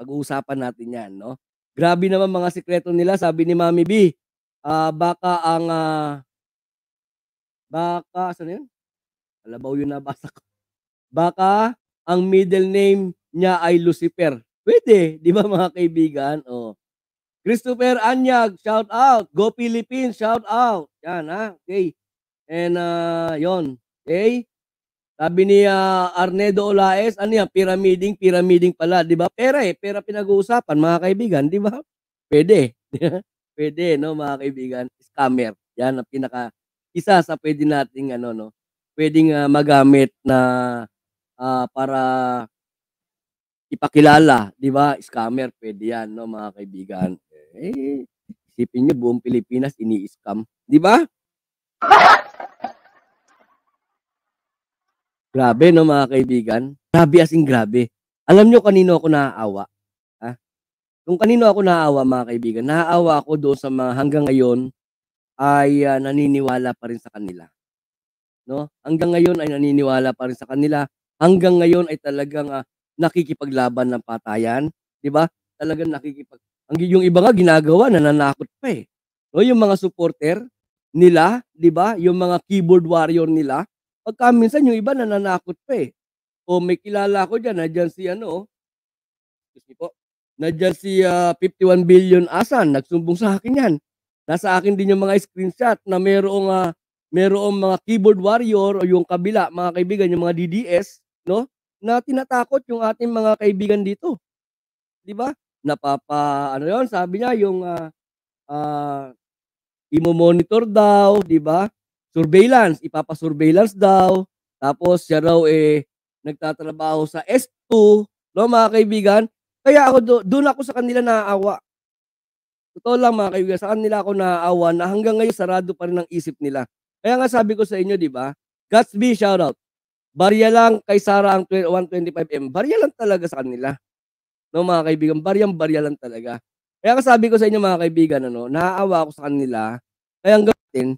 D: Pag-uusapan natin 'yan, no? Grabe naman mga sikreto nila, sabi ni Mami B. Ah, baka ang ah, Baka, saan yun? Kalabaw yun nabasa ko. Baka ang middle name niya ay Lucifer. Pwede, di ba mga kaibigan? Oh. Christopher Anyag, shout out. Go Philippines, shout out. Yan ha. Okay. And uh, yon. Okay. Sabi ni uh, Arnedo Olaes, ano yan? Pyramiding, pyramiding pala. Di ba? Pera eh. Pera pinag-uusapan, mga kaibigan. Di ba? Pwede. pwede, no, mga kaibigan. Scammer. Yan ang pinaka, isa sa pwede nating, ano, no, pwedeng uh, magamit na uh, para ipakilala, di ba? Scammer, pwede yan, no, mga kaibigan. Eh, isipin nyo, buong Pilipinas, ini-scam. Di ba? Grabe, no, mga kaibigan? Grabe as in grabe. Alam nyo kanino ako naaawa? Ha? Kung kanino ako naaawa, mga kaibigan, naaawa ako doon sa mga hanggang ngayon ay uh, naniniwala pa rin sa kanila. No? Hanggang ngayon ay naniniwala pa rin sa kanila. Hanggang ngayon ay talagang uh, nakikipaglaban ng patayan, 'di ba? Talagang nakikipag ang yung iba nga ginagawa nananakot pa eh. No, yung mga supporter nila, 'di ba? Yung mga keyboard warrior nila, pagka minsan yung iba nananakot pa eh. O may kilala ko diyan, nandiyan si ano, excuse po. Nandiyan si uh, 51 billion asan, nagsumbong sa akin 'yan. Nasa akin din yung mga screenshot na merong uh, merong mga keyboard warrior o yung kabila, mga kaibigan, yung mga DDS, no? na tinatakot yung ating mga kaibigan dito. 'Di ba? Napapa ano 'yon, sabi niya yung uh, uh, imo-monitor daw, 'di ba? Surveillance, ipapa-surveillance daw. Tapos siya raw eh nagtatrabaho sa S2, no mga kaibigan. Kaya ako do, doon ako sa kanila naaawa. Totoo lang mga kaibigan, sa kanila ako naaawa na hanggang ngayon sarado pa rin ang isip nila. Kaya nga sabi ko sa inyo, 'di ba? Gatsby shout out. Barya lang kay Sara ang 125M. Barya lang talaga sa kanila. No, mga kaibigan, baryang-barya lang talaga. Kaya sabi ko sa inyo mga kaibigan, ano, naaawa ako sa kanila. Kaya ang gawin,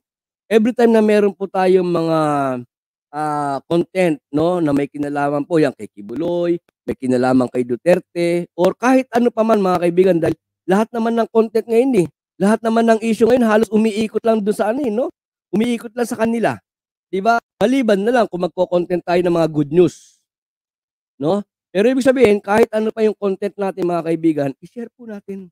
D: every time na meron po tayong mga uh, content, no, na may kinalaman po yan kay Kibuloy, may kinalaman kay Duterte, or kahit ano pa man mga kaibigan, dahil lahat naman ng content ngayon eh, lahat naman ng issue ngayon halos umiikot lang doon sa ano eh, no? Umiikot lang sa kanila. 'Di ba? Maliban na lang kung magko-content tayo ng mga good news. No? Pero ibig sabihin, kahit ano pa yung content natin mga kaibigan, i-share po natin.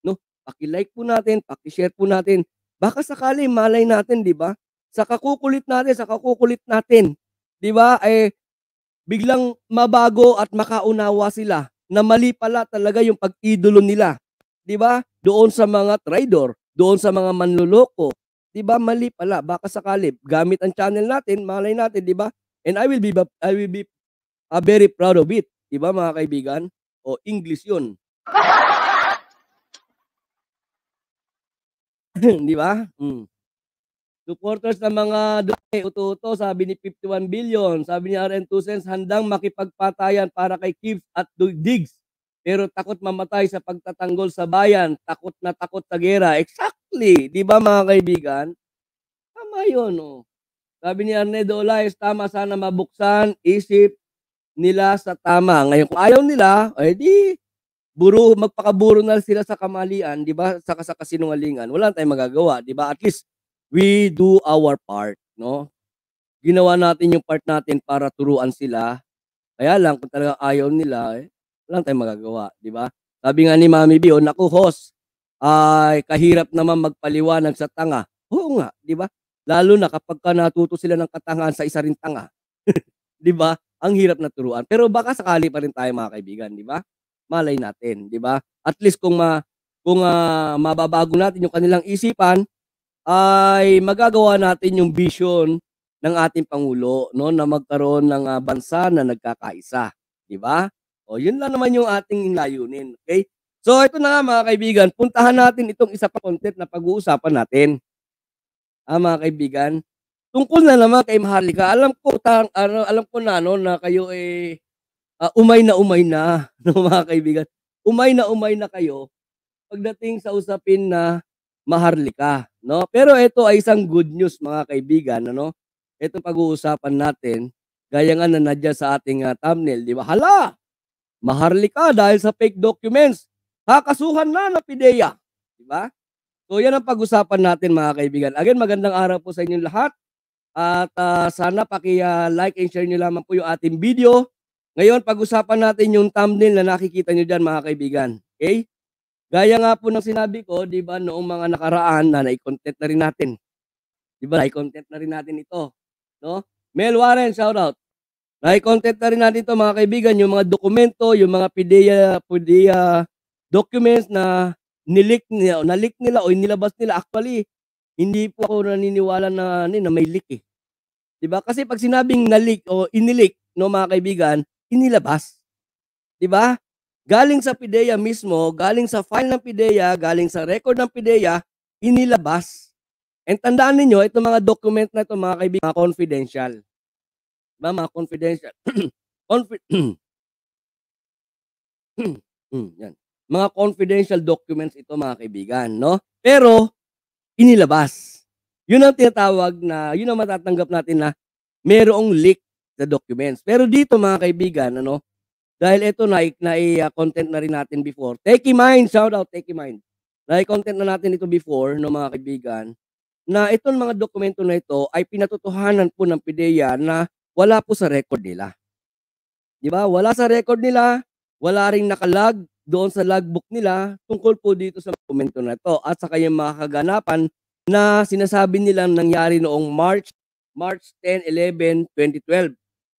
D: No? Paki-like po natin, paki-share po natin. Baka sakali malay natin, 'di ba? Sa kakukulit natin, sa kakukulit natin, 'di ba? Eh biglang mabago at makaunawa sila na mali pala talaga yung pag-idolo nila. 'Di ba? Doon sa mga trader, doon sa mga manluloko, 'Di ba mali pala, baka sakali gamit ang channel natin, malay natin 'di ba? And I will be I will be uh, very proud of it, 'di ba mga kaibigan? O English 'yun. 'Di ba? Mm. Supporters ng mga Duterte, uto sabi ni 51 billion, sabi ni RN 2 cents, handang makipagpatayan para kay Kibbs at Diggs. Pero takot mamatay sa pagtatanggol sa bayan, takot na takot sa gera. Exact Exactly, 'di ba mga kaibigan? Tama 'yun, oh. Sabi ni Arnedo Olaes, tama sana mabuksan isip nila sa tama. Ngayon kung ayaw nila, eh di buro magpakaburo na sila sa kamalian, 'di ba? Sa sa kasinungalingan. Wala tayong magagawa, 'di ba? At least we do our part, no? Ginawa natin yung part natin para turuan sila. Kaya lang kung talaga ayaw nila, eh, wala tayong magagawa, 'di ba? Sabi nga ni Mami Bio, naku host, ay kahirap naman magpaliwanag sa tanga. Oo nga, 'di ba? Lalo na kapag ka natuto sila ng katangahan sa isa ring tanga. 'Di ba? Ang hirap na turuan. Pero baka sakali pa rin tayo mga kaibigan, 'di ba? Malay natin, 'di ba? At least kung ma kung uh, mababago natin yung kanilang isipan, ay magagawa natin yung vision ng ating pangulo no na magkaroon ng uh, bansa na nagkakaisa, 'di ba? O yun lang naman yung ating layunin, okay? So ito na nga mga kaibigan, puntahan natin itong isa pa content na pag-uusapan natin. Ah, mga kaibigan, tungkol na naman kay Maharlika. Alam ko tang, ano, alam ko na no na kayo eh uh, umay na umay na no mga kaibigan. Umay na umay na kayo pagdating sa usapin na Maharlika, no? Pero ito ay isang good news mga kaibigan, ano? Ito pag-uusapan natin, gaya nga na nadya sa ating uh, thumbnail, di ba? Hala! Maharlika dahil sa fake documents Kakasuhan na ng PIDEA. Di ba? So yan ang pag-usapan natin mga kaibigan. Again, magandang araw po sa inyong lahat. At ah, sana paki-like and share niyo lamang po yung ating video. Ngayon, pag-usapan natin yung thumbnail na nakikita niyo diyan mga kaibigan. Okay? Gaya nga po ng sinabi ko, 'di ba, noong mga nakaraan na nai-content na rin natin. 'Di ba, nai-content na rin natin ito, no? Mel Warren, shout out. Nai-content na rin natin ito mga kaibigan, yung mga dokumento, yung mga PDEA, PDEA documents na nilik nila, na-leak nila o inilabas nila. Actually, hindi po ako naniniwala na, ano, na may leak eh. 'Di ba? Kasi pag sinabing na-leak o inileak, no mga kaibigan, inilabas. 'Di ba? Galing sa PDEA mismo, galing sa file ng PDEA, galing sa record ng PDEA, inilabas. And tandaan ninyo, itong mga document na ito, mga kaibigan, mga confidential. Diba, mga confidential. Confi- Hmm, yan. Mga confidential documents ito, mga kaibigan, no? Pero, inilabas. Yun ang tinatawag na, yun ang matatanggap natin na merong leak sa documents. Pero dito, mga kaibigan, ano, dahil ito na, na uh, content na rin natin before. Take mind, shout out, take mind. Na content na natin ito before, no mga kaibigan, na itong mga dokumento na ito ay pinatotohanan po ng PIDEA na wala po sa record nila. Di ba? Wala sa record nila, wala ring nakalag doon sa logbook nila tungkol po dito sa dokumento na ito at sa kanyang mga kaganapan na sinasabi nilang nangyari noong March March 10, 11, 2012.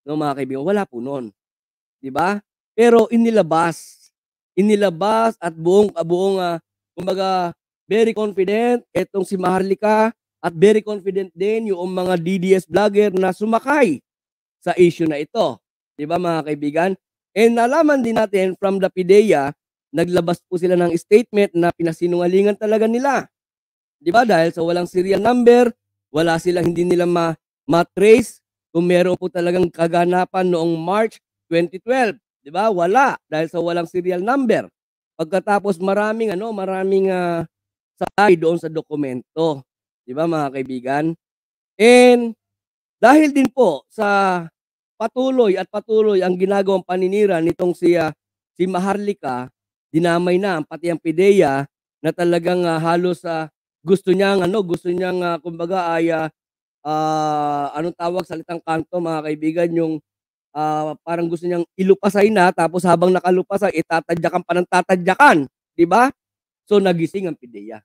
D: No mga kaibigan, wala po noon. 'Di ba? Pero inilabas. Inilabas at buong buong uh, kumbaga very confident etong si Maharlika at very confident din yung mga DDS vlogger na sumakay sa issue na ito. 'Di ba mga kaibigan? And nalaman din natin from the PIDEA, naglabas po sila ng statement na pinasinungalingan talaga nila. 'Di ba? Dahil sa walang serial number, wala silang hindi nila ma matrace kung meron po talagang kaganapan noong March 2012. 'Di ba? Wala dahil sa walang serial number. Pagkatapos maraming ano, maraming uh, sakay doon sa dokumento. 'Di ba mga kaibigan? And dahil din po sa patuloy at patuloy ang ginagawang paninira nitong si uh, si Maharlika, dinamay na pati ang PIDEA na talagang uh, halos uh, gusto niyang ano, gusto niyang uh, kumbaga ay uh, anong tawag salitang kanto mga kaibigan yung uh, parang gusto niyang ilupasay na tapos habang nakalupasay itatadyakan pa ng tatadyakan, 'di ba? So nagising ang PIDEA.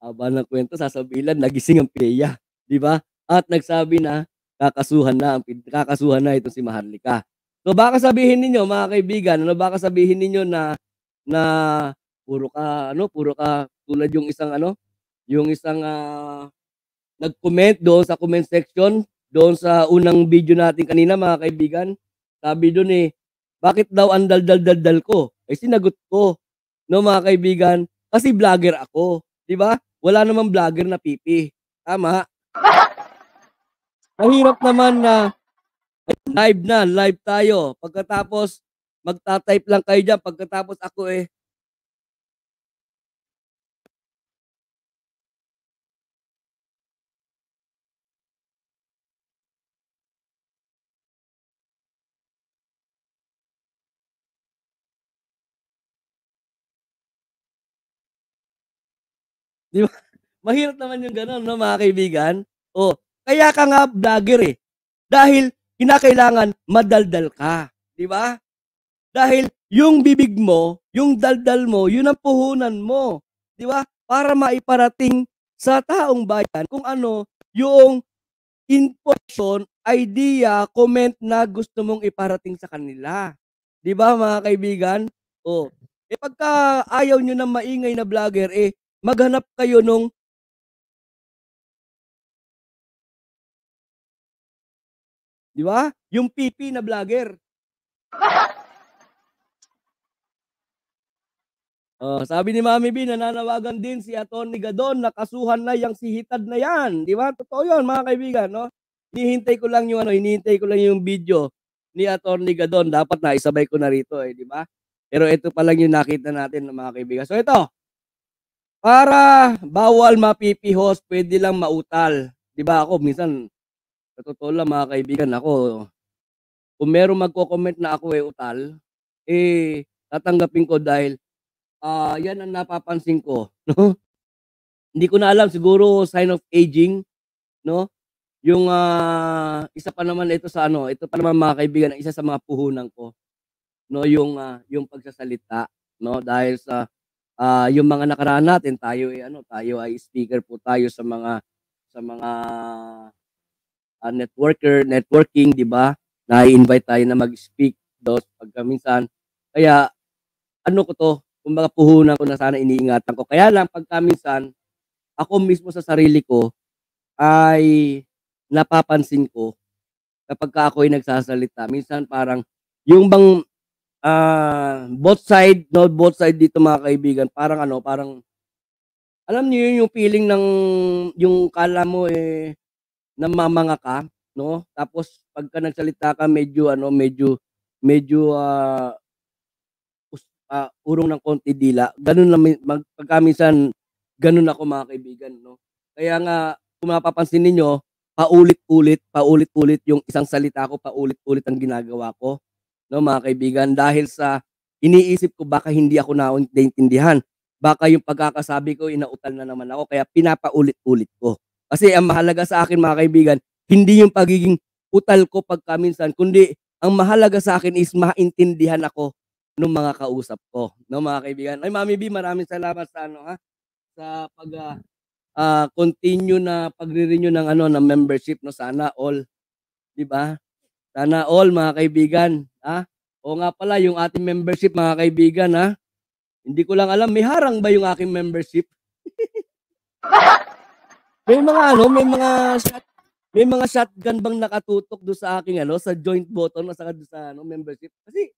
D: Aba ng kwento sasabihin nagising ang PIDEA, 'di ba? At nagsabi na kakasuhan na kakasuhan na itong si Maharlika. So baka sabihin ninyo mga kaibigan, ano baka sabihin ninyo na na puro ka ano, puro ka tulad yung isang ano, yung isang uh, nag-comment doon sa comment section doon sa unang video natin kanina mga kaibigan. Sabi doon eh, bakit daw ang daldal-daldal ko? Eh sinagot ko, no mga kaibigan, kasi vlogger ako, 'di ba? Wala namang vlogger na pipi. Tama? Mahirap naman na live na, live tayo. Pagkatapos magta-type lang kayo diyan pagkatapos ako eh Di ba? Mahirap naman yung gano'n, no, mga kaibigan? Oh, kaya ka nga vlogger eh. Dahil kinakailangan madaldal ka, di ba? Dahil yung bibig mo, yung daldal mo, yun ang puhunan mo, di ba? Para maiparating sa taong bayan kung ano yung information, idea, comment na gusto mong iparating sa kanila. Di ba mga kaibigan? Oh, eh pagka ayaw nyo ng maingay na vlogger, eh maghanap kayo nung Di ba? Yung PP na vlogger. Oh, sabi ni Mami B, nananawagan din si Atty. Gadon na kasuhan na yang si Hitad na yan. Di ba? Totoo yun, mga kaibigan, no? Hinihintay ko lang yung ano, hinihintay ko lang yung video ni Atty. Gadon. Dapat na isabay ko na rito, eh, di ba? Pero ito pa lang yung nakita natin, mga kaibigan. So ito, para bawal mapipihos, pwede lang mautal. Di ba ako, minsan, sa totoo lang mga kaibigan, ako, kung meron magko-comment na ako eh utal, eh, tatanggapin ko dahil ah yan ang napapansin ko, no? Hindi ko na alam, siguro sign of aging no? Yung ah, isa pa naman ito sa ano, ito pa naman mga kaibigan, isa sa mga puhunan ko, no, yung ah, yung pagsasalita, no, dahil sa ah, yung mga nakaraan natin, tayo ay ano, tayo ay speaker po tayo sa mga sa mga ah, networker, networking, 'di ba? Na-invite tayo na mag-speak dos pagka minsan. Kaya ano ko to, kumbaga puhunan ko na sana iniingatan ko. Kaya lang pagka minsan ako mismo sa sarili ko ay napapansin ko kapag ka ako ay nagsasalita, minsan parang yung bang ah, both side, no, both side dito mga kaibigan, parang ano, parang alam niyo yun yung feeling ng yung kala mo eh namamanga ka, no? Tapos pagka nagsalita ka medyo ano, medyo medyo us- ah, urong ng konti dila. Ganun lang mag, pagka minsan ganun ako mga kaibigan, no? Kaya nga kung mapapansin ninyo, paulit-ulit, paulit-ulit yung isang salita ko, paulit-ulit ang ginagawa ko, no mga kaibigan, dahil sa iniisip ko baka hindi ako naintindihan. Baka yung pagkakasabi ko inautal na naman ako kaya pinapaulit-ulit ko. Kasi ang mahalaga sa akin mga kaibigan, hindi yung pagiging utal ko pagka minsan, kundi ang mahalaga sa akin is maintindihan ako ng mga kausap ko, no mga kaibigan. Ay Mami B, maraming salamat sa ano ha, sa pag ah, ah, continue na pagre-renew ng ano ng membership no sana all, 'di ba? Sana all mga kaibigan, ha? O nga pala yung ating membership mga kaibigan ha. Hindi ko lang alam may harang ba yung aking membership? may mga ano, may mga shot, may mga shotgun bang nakatutok do sa aking ano, sa joint button at saka doon sa ano, membership? Kasi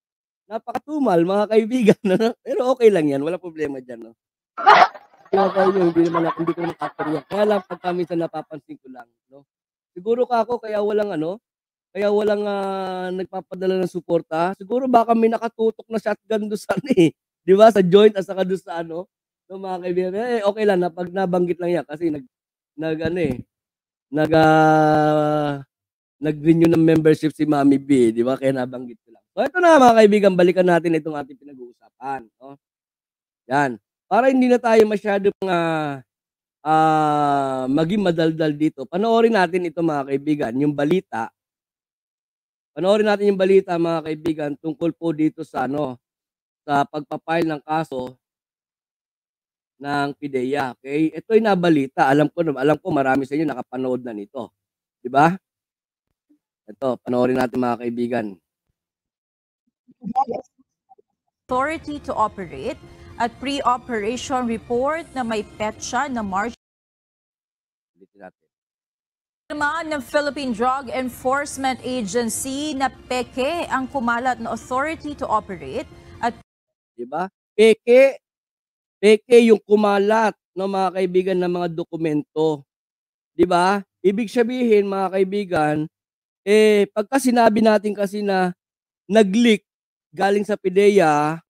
D: napakatumal mga kaibigan, ano? Pero okay lang 'yan, wala problema diyan, no. Kaya tayo hindi naman ako, hindi ko nakakariyak. Kaya lang pagka minsan napapansin ko lang, no. Siguro ka ako kaya walang ano, kaya walang ah, nagpapadala ng suporta. Siguro baka may nakatutok na shotgun doon sa ano eh, 'di ba? Sa joint at saka doon sa ano, no, mga kaibigan. Eh, okay lang na pag nabanggit lang yan kasi nag nag ano eh, nag ah, nag-renew ng membership si Mami B, 'di ba? Kaya nabanggit ko lang. So ito na mga kaibigan, balikan natin itong ating pinag-uusapan, no? Yan. Para hindi na tayo masyadong ah ah, maging madaldal dito. Panoorin natin ito mga kaibigan, yung balita. Panoorin natin yung balita mga kaibigan tungkol po dito sa ano, sa pagpapile ng kaso ng PIDEA, okay? Ito ay nabalita. Alam ko, alam ko marami sa inyo nakapanood na nito. 'Di ba? Ito, panoorin natin mga kaibigan.
E: authority to operate at pre-operation report na may petsa na March naman ng Philippine Drug Enforcement Agency na peke ang kumalat na authority to operate at
D: 'di ba? Peke peke yung kumalat no mga kaibigan ng mga dokumento. 'Di ba? Ibig sabihin mga kaibigan, eh pagka sinabi natin kasi na nag-leak galing sa PIDEA,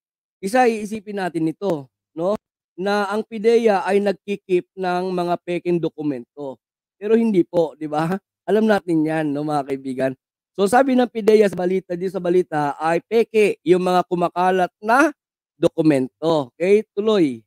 D: isa iisipin natin nito, no? Na ang PIDEA ay nagkikip ng mga peking dokumento. Pero hindi po, 'di ba? Alam natin 'yan, no mga kaibigan. So sabi ng PIDEA sa balita, di sa balita ay peke yung mga kumakalat na dokumento. Okay, tuloy.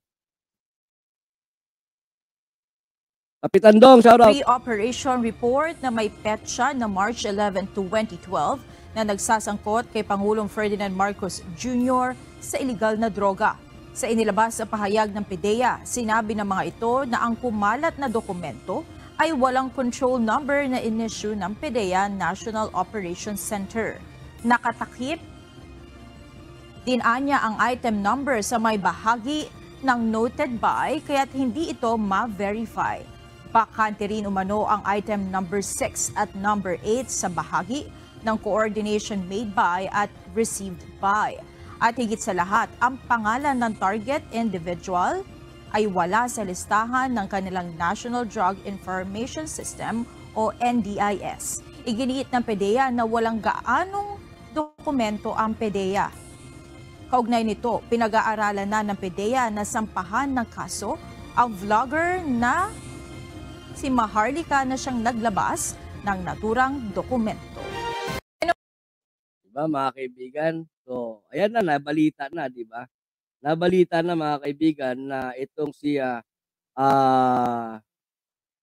D: Kapitan Dong, shout out.
E: pre-operation report na may petsa na March 11, 2012 na nagsasangkot kay Pangulong Ferdinand Marcos Jr. sa iligal na droga. Sa inilabas sa pahayag ng PIDEA, sinabi ng mga ito na ang kumalat na dokumento ay walang control number na inisyu ng PIDEA National Operations Center. Nakatakip din anya ang item number sa may bahagi ng noted by kaya't hindi ito ma-verify. Bakante rin umano ang item number 6 at number 8 sa bahagi ng coordination made by at received by. At higit sa lahat, ang pangalan ng target individual ay wala sa listahan ng kanilang National Drug Information System o NDIS. Iginiit ng PDEA na walang gaanong dokumento ang PDEA. Kaugnay nito, pinag-aaralan na ng PDEA na sampahan ng kaso ang vlogger na si Maharlika na siyang naglabas ng naturang dokumento.
D: Diba mga kaibigan? So, ayan na, nabalita na, di ba? Nabalita na mga kaibigan na itong si ah,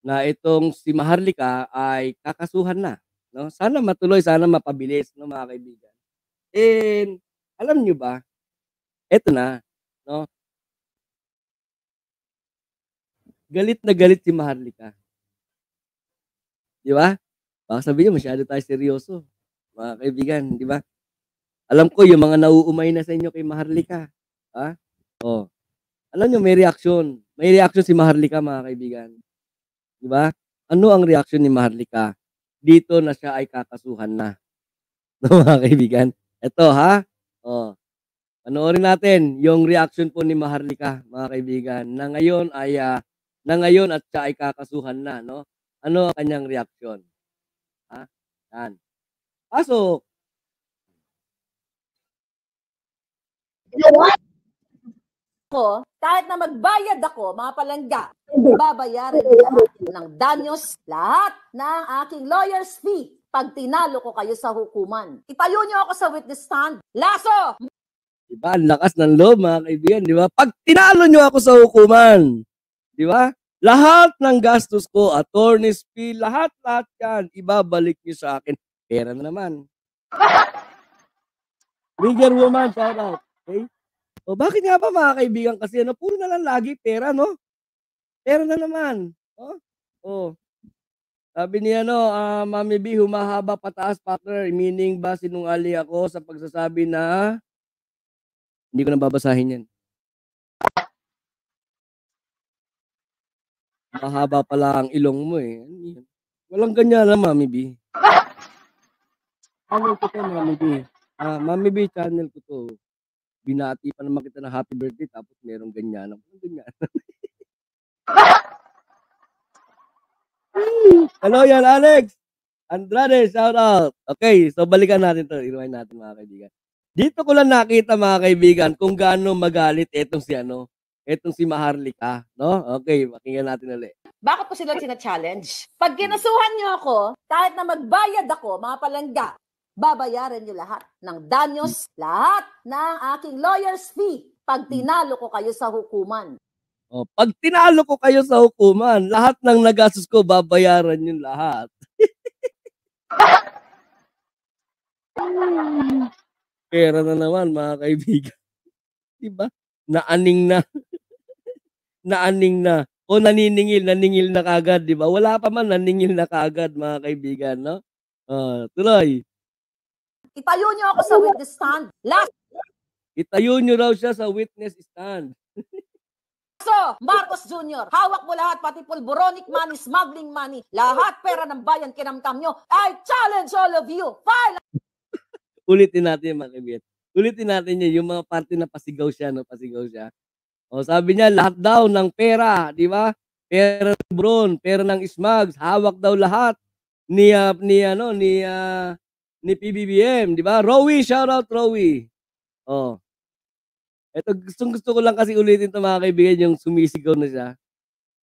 D: na itong si Maharlika ay kakasuhan na, no? Sana matuloy, sana mapabilis, no, mga kaibigan. And alam niyo ba, eto na, no? Galit na galit si Maharlika. Di ba? Baka sabihin niyo masyado tayo seryoso, mga kaibigan, di ba? Alam ko yung mga nauumay na sa inyo kay Maharlika, ha? Oh. Alam niyo may reaksyon. May reaksyon si Maharlika, mga kaibigan. Di ba? Ano ang reaksyon ni Maharlika? Dito na siya ay kakasuhan na. No, mga kaibigan. Ito ha. Oh. Panoorin natin yung reaction po ni Maharlika, mga kaibigan, na ngayon ay ah, na ngayon at siya ay kakasuhan na, no? Ano ang kanyang reaksyon? Ha? Yan. Pasok.
F: ko, kahit na magbayad ako, mga palangga, babayaran lahat ng danyos, lahat ng aking lawyer's fee pag tinalo ko kayo sa hukuman. Itayo niyo ako sa witness stand. Laso!
D: Diba? Ang lakas ng loob, mga kaibigan, di ba? Pag tinalo nyo ako sa hukuman, di ba? Lahat ng gastos ko, attorney's fee, lahat-lahat yan, ibabalik nyo sa akin. Pera na naman. Bigger woman, shout out. Okay? O bakit nga ba mga kaibigan kasi ano, puro na lang lagi pera, no? Pera na naman. Oh? Oh. Sabi niya no, ah, Mami B, humahaba pataas partner, meaning ba sinungali ako sa pagsasabi na hindi ko na babasahin yan. Mahaba pala ang ilong mo eh. Ano? Walang ganyan na, Mami B. Channel ko to, Mami B. Ah, Mami B, channel ko to. Binati pa naman kita ng happy birthday tapos merong ganyan. Walang ganyan. Hello yan, Alex! Andrade, shout out! Okay, so balikan natin to. I-rewind natin mga kaibigan. Dito ko lang nakita mga kaibigan kung gaano magalit etong si ano, etong si Maharlika, no? Okay, pakinggan natin ulit.
F: Bakit ko sila sina-challenge? Pag kinasuhan niyo ako, kahit na magbayad ako, mga palangga, babayaran niyo lahat ng danyos, lahat ng aking lawyer's fee pag tinalo ko kayo sa hukuman.
D: Oh, pag tinalo ko kayo sa hukuman, lahat ng nagastos ko babayaran yung lahat. Pera na naman mga kaibigan. 'Di ba? Naaning na. Naaning na. O naniningil, naningil na kagad, 'di ba? Wala pa man naningil na kagad mga kaibigan, no? Ah, tuloy.
F: Itayo niyo ako sa witness stand. Last
D: Itayo nyo raw siya sa witness stand.
F: So, Marcos Jr., hawak mo lahat, pati pulboronic money, smuggling money, lahat pera ng bayan kinamtam nyo. I challenge all of you. File
D: Ulitin natin mga kaibigan. Ulitin natin yun, yung mga parte na pasigaw siya, no? Pasigaw siya. O sabi niya, lahat daw ng pera, di ba? Pera ng bron, pera ng smugs, hawak daw lahat ni ah, ni ano ni ah, ni PBBM, di ba? Rowie, shout out Rowie. Oh. Ito gustong gusto ko lang kasi ulitin to mga kaibigan yung sumisigaw na siya.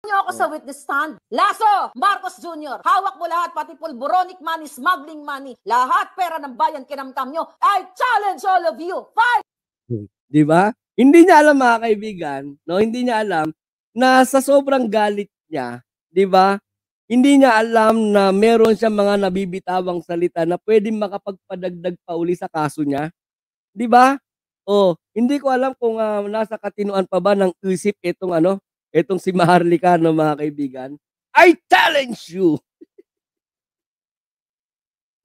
F: Niyo ako sa witness stand. Laso, Marcos Jr., hawak mo lahat, pati pulboronic money, smuggling money, lahat pera ng bayan kinamtam nyo. I challenge all of you. File
D: 'di ba? Hindi niya alam mga kaibigan, no? Hindi niya alam na sa sobrang galit niya, 'di ba? Hindi niya alam na meron siyang mga nabibitawang salita na pwedeng makapagpadagdag pa uli sa kaso niya. 'Di ba? Oh, hindi ko alam kung ah, nasa katinuan pa ba ng isip itong ano, itong si Maharlika no mga kaibigan. I challenge you.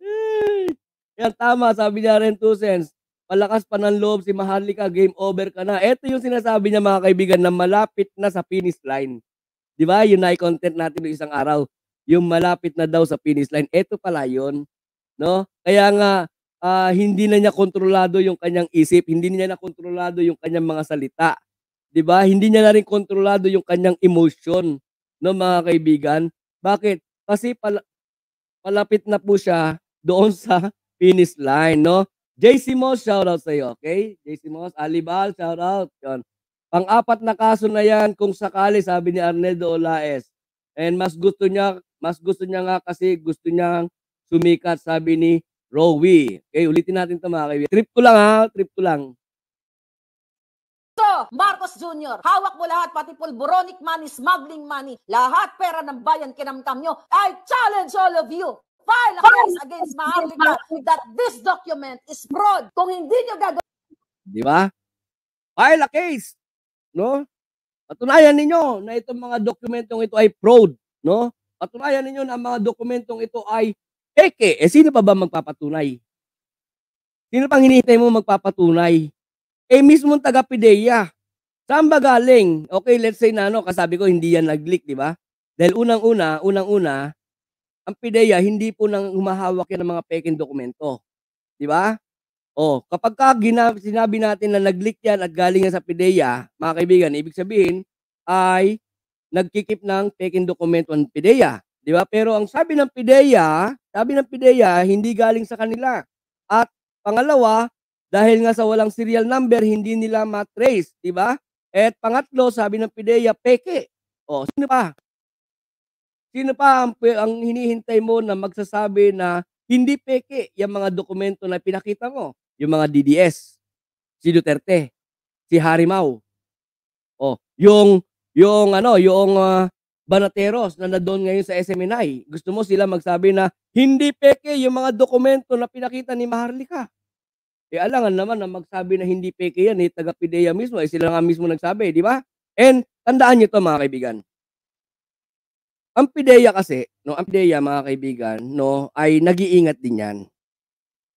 D: Yan tama, sabi niya rin two cents. Malakas pa ng loob si Maharlika, game over ka na. Ito yung sinasabi niya mga kaibigan na malapit na sa finish line. Di ba? Yun na content natin ng isang araw. Yung malapit na daw sa finish line. Ito pala yun. No? Kaya nga, ah, hindi na niya kontrolado yung kanyang isip. Hindi niya na kontrolado yung kanyang mga salita. Di ba? Hindi niya na rin kontrolado yung kanyang emotion. No, mga kaibigan? Bakit? Kasi pala, palapit na po siya doon sa finish line, no? JC Moss, shout out sa iyo, okay? JC Moss, Alibal, shout out. Yun. Pang-apat na kaso na yan kung sakali sabi ni Arneldo Olaes. And mas gusto niya, mas gusto niya nga kasi gusto niya sumikat sabi ni Rowie. Okay, ulitin natin 'to mga kaibigan. Trip ko lang ha, trip ko lang.
F: Marcos Jr., hawak mo lahat, pati pulboronic money, smuggling money, lahat pera ng bayan kinamkam nyo. I challenge all of you file a case against Maharlika that this document is fraud. Kung hindi nyo gagawin
D: Di ba? File a case. No? Patunayan ninyo na itong mga dokumentong ito ay fraud. No? Patunayan ninyo na ang mga dokumentong ito ay peke. Eh, sino pa ba magpapatunay? Sino pang hinihintay mo magpapatunay? Eh, mismong taga-PIDEA. Saan ba galing? Okay, let's say na ano, kasabi ko, hindi yan nag-leak, di ba? Dahil unang-una, unang-una, ang PIDEA, hindi po nang humahawak yan ng mga peking dokumento. Di ba? Oh, kapag ka gina, sinabi natin na nag-leak yan at galing yan sa PIDEA, mga kaibigan, ibig sabihin ay nagkikip ng peking dokumento ang PIDEA. Di ba? Pero ang sabi ng PIDEA, sabi ng PIDEA, hindi galing sa kanila. At pangalawa, dahil nga sa walang serial number, hindi nila matrace. Di ba? At pangatlo, sabi ng PIDEA, peke. O, sino pa? Sino pa ang, ang hinihintay mo na magsasabi na hindi peke yung mga dokumento na pinakita mo? Yung mga DDS, si Duterte, si Harimau. Oh, yung yung ano, yung ah, Banateros na nandoon ngayon sa SMNI. Gusto mo sila magsabi na hindi peke yung mga dokumento na pinakita ni Maharlika. Eh alangan naman na magsabi na hindi peke yan, eh, taga PIDEA mismo, eh sila nga mismo nagsabi, di ba? And tandaan niyo to mga kaibigan. Ang PIDEA kasi, no, ang PIDEA mga kaibigan, no, ay nag-iingat din yan.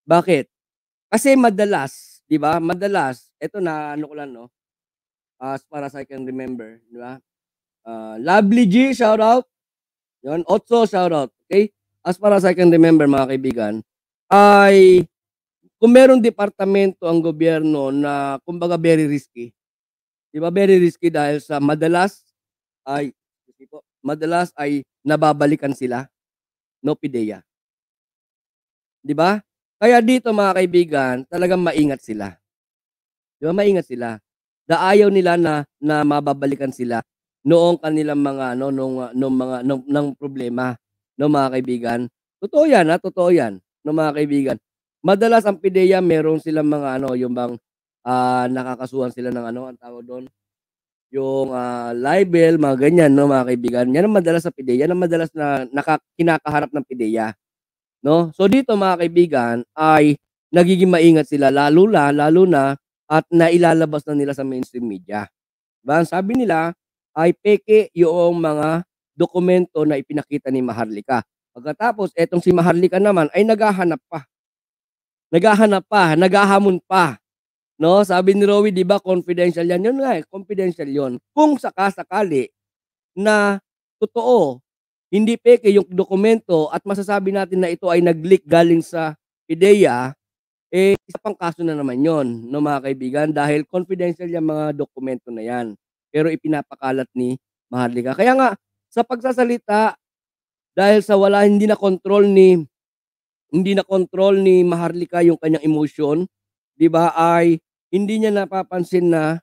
D: Bakit? Kasi madalas, di ba? Madalas, eto na ano ko lang, no? As far as I can remember, di ba? Uh, Lovely G, shout out. Yun, Otso, shout out. Okay? As far as I can remember, mga kaibigan, ay kung merong departamento ang gobyerno na kumbaga very risky, di ba very risky dahil sa madalas ay po, madalas ay nababalikan sila no PIDEA. Di ba? Kaya dito mga kaibigan, talagang maingat sila. Di ba maingat sila? Da ayaw nila na na mababalikan sila noong kanilang mga ano nung ah, nung mga nung, ng problema no mga kaibigan. Totoo 'yan, ha? Totoo 'yan, no mga kaibigan. Madalas ang PIDEA meron silang mga ano, yung bang ah, nakakasuhan sila ng ano, ang tawag doon, yung ah, libel, mga ganyan, no, mga kaibigan. Yan ang madalas sa PIDEA, yan ang madalas na naka, kinakaharap ng PIDEA. No? So dito mga kaibigan ay nagiging maingat sila lalo na, lalo na at nailalabas na nila sa mainstream media. Diba? Sabi nila ay peke yung mga dokumento na ipinakita ni Maharlika. Pagkatapos, etong si Maharlika naman ay naghahanap pa. Naghahanap pa, naghahamon pa. No, sabi ni Rowie, 'di ba, confidential 'yan. Yun nga, eh, confidential 'yon. Kung sakasakali na totoo, hindi peke yung dokumento at masasabi natin na ito ay nag-leak galing sa PIDEA, eh isa pang kaso na naman 'yon, no mga kaibigan, dahil confidential yung mga dokumento na 'yan. Pero ipinapakalat ni Maharlika. Kaya nga sa pagsasalita dahil sa wala hindi na control ni hindi na control ni Maharlika yung kanyang emotion, 'di ba? Ay hindi niya napapansin na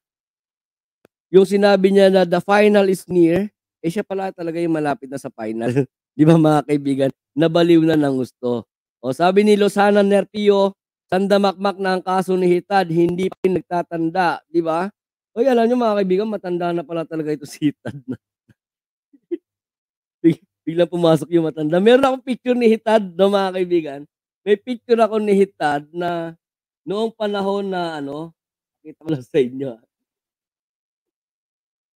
D: yung sinabi niya na the final is near, eh siya pala talaga yung malapit na sa final. 'Di ba mga kaibigan? Nabaliw na ng gusto. O sabi ni Lozana Nerpio, sandamakmak na ang kaso ni Hitad, hindi pa nagtatanda, 'di ba? Oy, alam niyo mga kaibigan, matanda na pala talaga ito si Hitad. Big- Biglang pumasok yung matanda. Meron akong picture ni Hitad, no, mga kaibigan. May picture ako ni Hitad na noong panahon na ano, kita ko lang sa inyo.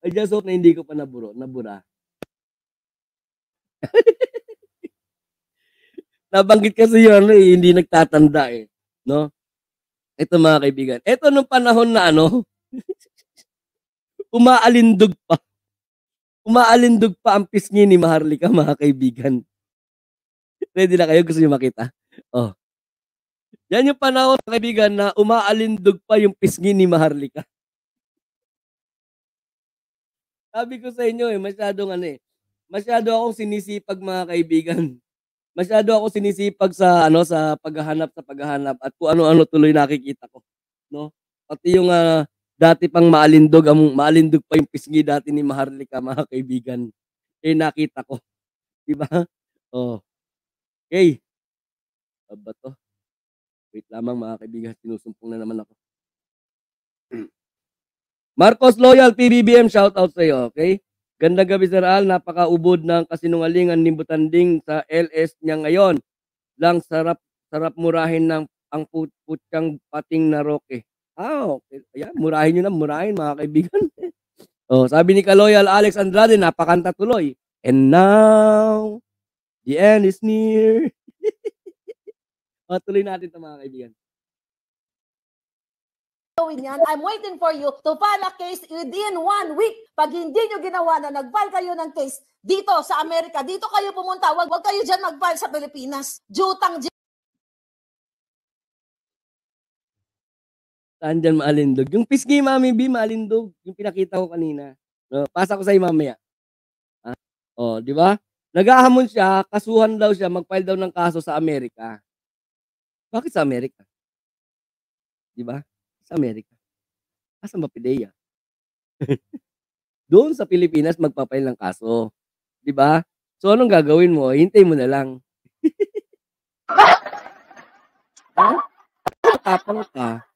D: I just hope na hindi ko pa naburo, nabura. Nabanggit kasi yun, ano, eh, hindi nagtatanda eh. No? Ito mga kaibigan. Ito nung panahon na ano, umaalindog pa. Umaalindog pa ang pisngi ni Maharlika, mga kaibigan. Ready na kayo? Gusto niyo makita? Oh. Yan yung panahon, mga kaibigan, na umaalindog pa yung pisngi ni Maharlika. Sabi ko sa inyo eh, masyadong ano eh, masyado akong sinisipag mga kaibigan. Masyado ako sinisipag sa ano sa paghahanap sa paghahanap at kung ano-ano tuloy nakikita ko, no? Pati yung ah, dati pang maalindog, ang maalindog pa yung pisngi dati ni Maharlika mga kaibigan. Eh nakita ko. 'Di ba? Oh. Okay. Ano ba to? Wait lamang mga kaibigan, sinusumpong na naman ako. Marcos Loyal, PBBM, shout out sa iyo, okay? Gandang gabi, Sir Al. Napakaubod ng kasinungalingan ni Butanding sa LS niya ngayon. Lang sarap sarap murahin ng ang put putyang pating na Roque. Ah. Ayan, murahin nyo na, murahin mga kaibigan. oh, sabi ni Kaloyal Alex Andrade, napakanta tuloy. And now, the end is near. oh, tuloy natin ito mga kaibigan.
F: gawin yan. I'm waiting for you to file a case within one week. Pag hindi nyo ginawa na nag-file kayo ng case dito sa Amerika, dito kayo pumunta, wag, wag kayo dyan mag-file sa Pilipinas. Jutang
D: Saan dyan maalindog? Yung pisngi, Mami B, maalindog. Yung pinakita ko kanina. No, pasa ko sa'yo mamaya. Ah, oh, di ba? Nagahamon siya, kasuhan daw siya, mag-file daw ng kaso sa Amerika. Bakit sa Amerika? Di ba? Sa Amerika. Asan ba PIDEA? Doon sa Pilipinas magpapail ng kaso. Di ba? So anong gagawin mo? Hintay mo na lang. ha? Tapang ka.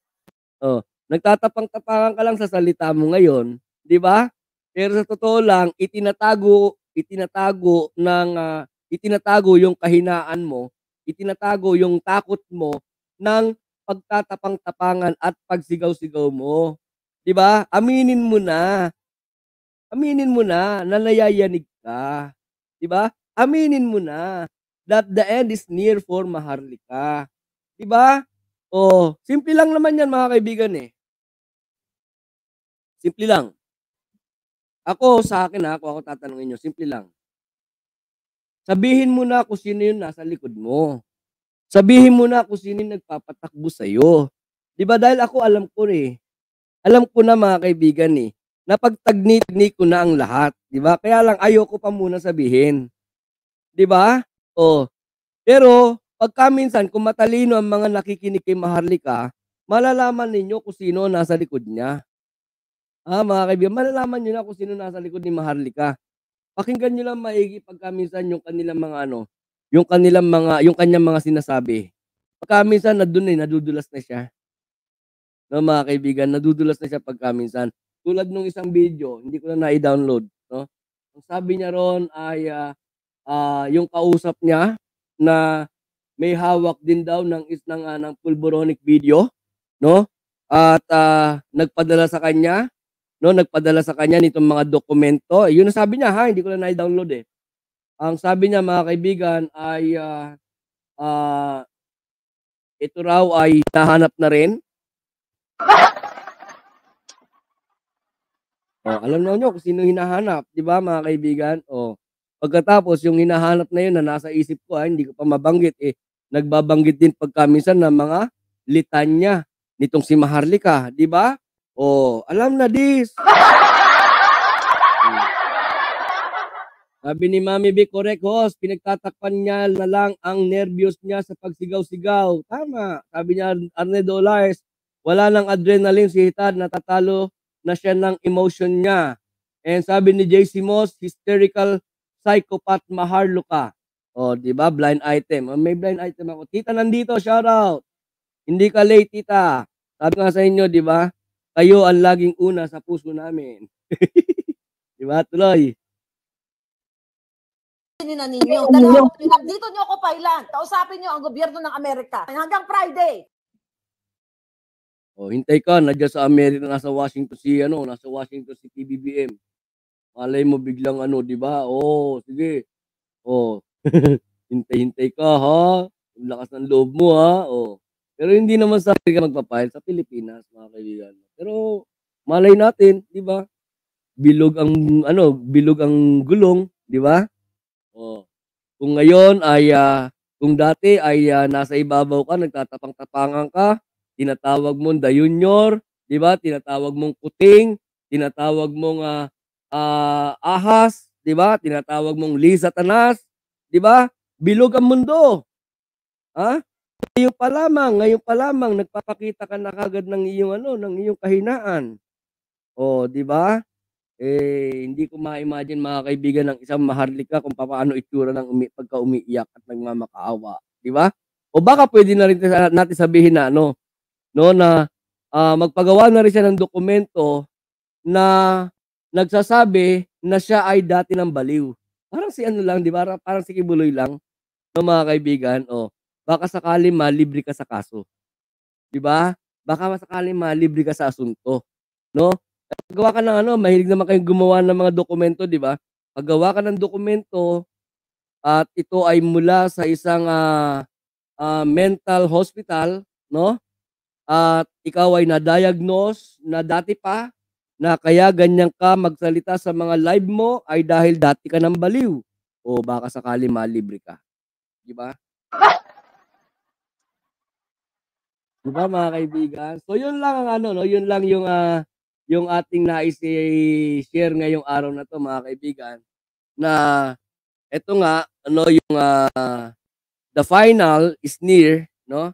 D: Oh, nagtatapang-tapangan ka lang sa salita mo ngayon, 'di ba? Pero sa totoo lang, itinatago, itinatago ng ah, itinatago yung kahinaan mo, itinatago yung takot mo ng pagtatapang-tapangan at pagsigaw-sigaw mo. 'Di ba? Aminin mo na. Aminin mo na na nayayanig ka. 'Di ba? Aminin mo na that the end is near for Maharlika. 'Di ba? Oh, simple lang naman 'yan mga kaibigan eh. Simple lang. Ako sa akin ha, kung ako tatanungin niyo, simple lang. Sabihin mo na kung sino yung nasa likod mo. Sabihin mo na kung sino yung nagpapatakbo sa iyo. 'Di ba? Dahil ako alam ko eh. Alam ko na mga kaibigan eh, na pagtagni ko na ang lahat, 'di ba? Kaya lang ayoko pa muna sabihin. 'Di ba? Oh. Pero pagka minsan kung matalino ang mga nakikinig kay Maharlika, malalaman ninyo kung sino nasa likod niya. Ah, mga kaibigan, malalaman niyo na kung sino nasa likod ni Maharlika. Pakinggan niyo lang maigi pagka minsan yung kanilang mga ano, yung kanilang mga yung kanyang mga sinasabi. Pagka minsan na doon eh, nadudulas na siya. No, mga kaibigan, nadudulas na siya pagka minsan. Tulad nung isang video, hindi ko na na-download, no? Ang sabi niya ron ay ah, ah, yung kausap niya na may hawak din daw ng is ng, ah, ng pulboronic video, no? At ah, nagpadala sa kanya, no? Nagpadala sa kanya nitong mga dokumento. Yun ang sabi niya ha, hindi ko na na-download eh. Ang sabi niya mga kaibigan ay ah, ah, ito raw ay nahanap na rin. Oh, alam na nyo kung sino hinahanap, 'di ba mga kaibigan? Oh. Pagkatapos yung hinahanap na yun na nasa isip ko, ah, hindi ko pa mabanggit eh nagbabanggit din pagka minsan ng mga litanya nitong si Maharlika, 'di ba? Oh, alam na this. Hmm. Sabi ni Mami B, correct host, pinagtatakpan niya na lang ang nervyos niya sa pagsigaw-sigaw. Tama. Sabi niya, Arne Dolares, wala nang adrenaline si Hitad, natatalo na siya ng emotion niya. And sabi ni JC Moss, hysterical psychopath Maharluka. O, di ba? Blind item. Oh, may blind item ako. Tita, nandito. Shout out. Hindi ka late, tita. Sabi nga sa inyo, di ba? Kayo ang laging una sa puso namin. di ba? Tuloy.
F: na ninyo. Dalawa, dito nyo ako pailan. Kausapin nyo ang gobyerno ng Amerika. Hanggang Friday.
D: O, hintay ka. Nandiyan sa Amerika, nasa Washington si, ano, nasa Washington si PBBM. Malay mo biglang ano, di ba? Oo, sige. Oh, hintay-hintay ka ha. Ang lakas ng loob mo ha. Oh. Pero hindi naman sa Amerika magpapile sa Pilipinas, mga kaibigan. Pero malay natin, di ba? Bilog ang ano, bilog ang gulong, di ba? Oh. Kung ngayon ay ah, kung dati ay ah, nasa ibabaw ka, nagtatapang-tapangan ka, tinatawag mong junior, di ba? Tinatawag mong kuting, tinatawag mong ah, ah, ahas, di ba? Tinatawag mong Lisa Tanas, di ba? Bilog ang mundo. Ha? Ngayon pa lamang, ngayon pa lamang nagpapakita ka na kagad ng iyong ano, ng iyong kahinaan. Oh, di ba? Eh, hindi ko ma-imagine mga kaibigan ng isang maharlika kung paano itsura ng umi pagka umiiyak at nagmamakaawa, di ba? O baka pwede na rin natin sabihin na ano, no, na ah, magpagawa na rin siya ng dokumento na nagsasabi na siya ay dati ng baliw. Parang si ano lang, di ba? Parang, parang si Kibuloy lang, no, mga kaibigan. O, baka sakali malibre ka sa kaso. Di ba? Baka sakali malibre ka sa asunto. No? Gawa ka ng ano, mahilig naman kayong gumawa ng mga dokumento, di ba? Paggawa ka ng dokumento at ito ay mula sa isang ah, ah, mental hospital, no? At ikaw ay na-diagnose na dati pa na kaya ganyan ka magsalita sa mga live mo ay dahil dati ka ng baliw o baka sakali malibre ka. Di ba? Di ba mga kaibigan? So yun lang ang ano, no? Yun lang yung ah, yung ating nais i-share ngayong araw na to mga kaibigan na eto nga ano yung ah, the final is near, no?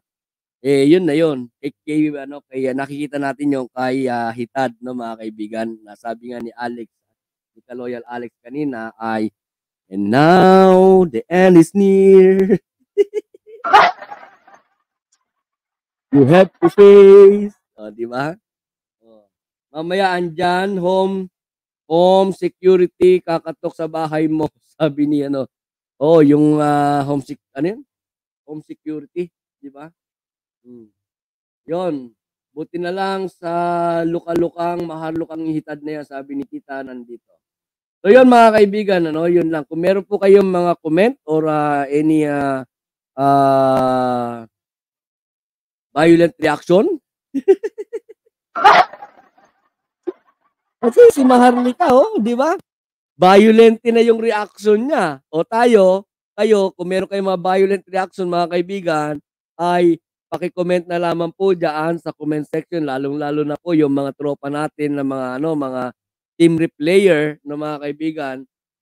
D: Eh yun na yun. Kay, kay ano kay ah, nakikita natin yung kay ah, Hitad no mga kaibigan. Na sabi nga ni Alex, ni Loyal Alex kanina ay and now the end is near. you have to face. O, di ba? O. Mamaya andyan, home, home security, kakatok sa bahay mo. Sabi ni ano, oh, yung ah, home sec, ano yun? Home security, di ba? Hmm. Yon. Buti na lang sa luka-lukang, maharlukang hitad na yan, sabi ni Tita nandito. So yun mga kaibigan, ano, yun lang. Kung meron po kayong mga comment or ah, any ah, ah, violent reaction, Kasi si Maharlika, oh, di ba? Violent na yung reaction niya. O tayo, kayo, kung meron kayong mga violent reaction, mga kaibigan, ay paki-comment na lamang po diyan sa comment section, lalong-lalo na po yung mga tropa natin na mga ano, mga team replayer no mga kaibigan.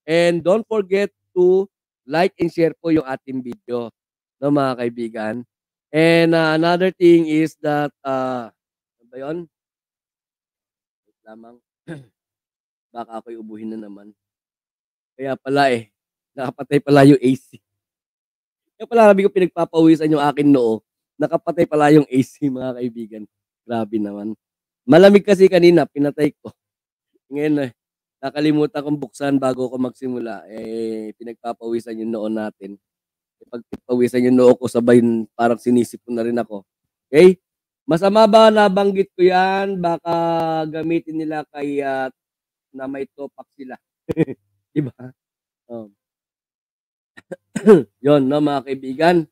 D: And don't forget to like and share po yung ating video no mga kaibigan. And ah, another thing is that uh, ba yun? Wait lamang. Baka ako'y ubuhin na naman. Kaya pala eh, nakapatay pala yung AC. Kaya pala sabi ko pinagpapawisan yung akin noo. Nakapatay pala yung AC mga kaibigan. Grabe naman. Malamig kasi kanina, pinatay ko. Ngayon eh, nakalimutan kong buksan bago ako magsimula. Eh, pinagpapawisan yung noo natin. Eh, Pag pinagpawisan yung noo ko, sabay parang sinisipon na rin ako. Okay? Masama ba nabanggit ko yan? Baka gamitin nila kay ah, na may topak sila. Di ba? Um. Yon, no, mga kaibigan.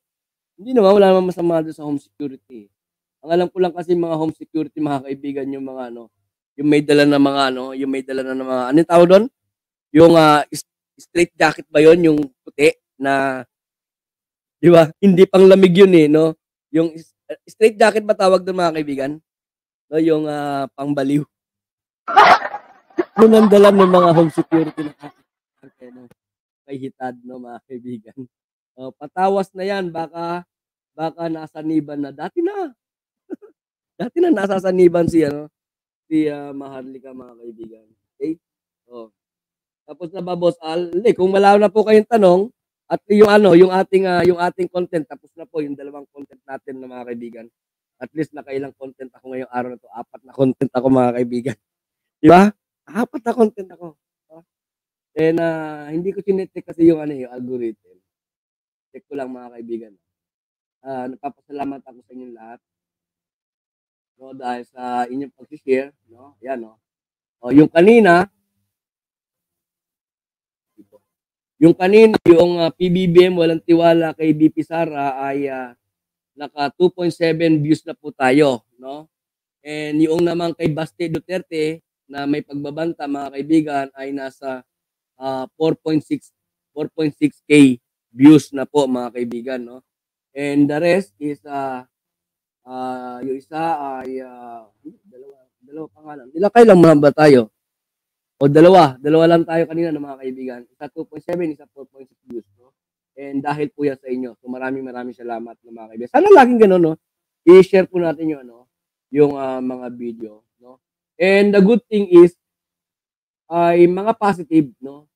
D: Hindi naman, wala naman masama doon sa home security. Ang alam ko lang kasi mga home security, mga kaibigan, yung mga ano, yung may dala na mga ano, yung may dala na mga, ano yung tawag doon? Yung is- straight jacket ba yon yung puti na, di ba? Hindi pang lamig yun eh, no? Yung uh, straight jacket ba tawag doon mga kaibigan? No, yung ah, pangbaliw. yun ang dala ng mga home security na kay, no, kay Hitad, no, mga kaibigan. Oh, patawas na yan, baka, baka nasa niban na. Dati na. Dati na nasa saniban si, ano, si ah, Maharlika, mga kaibigan. Okay? Oh. Tapos na ba, Boss Al? Hindi, kung malaw na po kayong tanong, at yung ano, yung ating ah, yung ating content tapos na po yung dalawang content natin na mga kaibigan. At least nakailang content ako ngayong araw na to. Apat na content ako mga kaibigan. Di ba? Apat na content ako. Oh. And ah, hindi ko chinecheck kasi yung ano yung algorithm. Check ko lang mga kaibigan. Ah, nagpapasalamat ako sa inyong lahat. No, dahil sa inyong pag-share, no? Yan, no. O, yung kanina. Yung kanina, yung ah, PBBM walang tiwala kay BP Sara ay ah, naka 2.7 views na po tayo, no? And yung naman kay Baste Duterte na may pagbabanta mga kaibigan ay nasa ah, 4.6 4.6k views na po mga kaibigan, no? And the rest is ah ah, yung isa ay ah, dalawa dalawa pangalan. Ilang kailan mga ba tayo? O dalawa, dalawa lang tayo kanina ng mga kaibigan. Isa 2.7, isa 4.6 views, no? And dahil po yan sa inyo. So maraming maraming salamat ng mga kaibigan. Sana laging ganun, no? I-share po natin yung ano, yung ah, mga video, no? And the good thing is ay mga positive, no?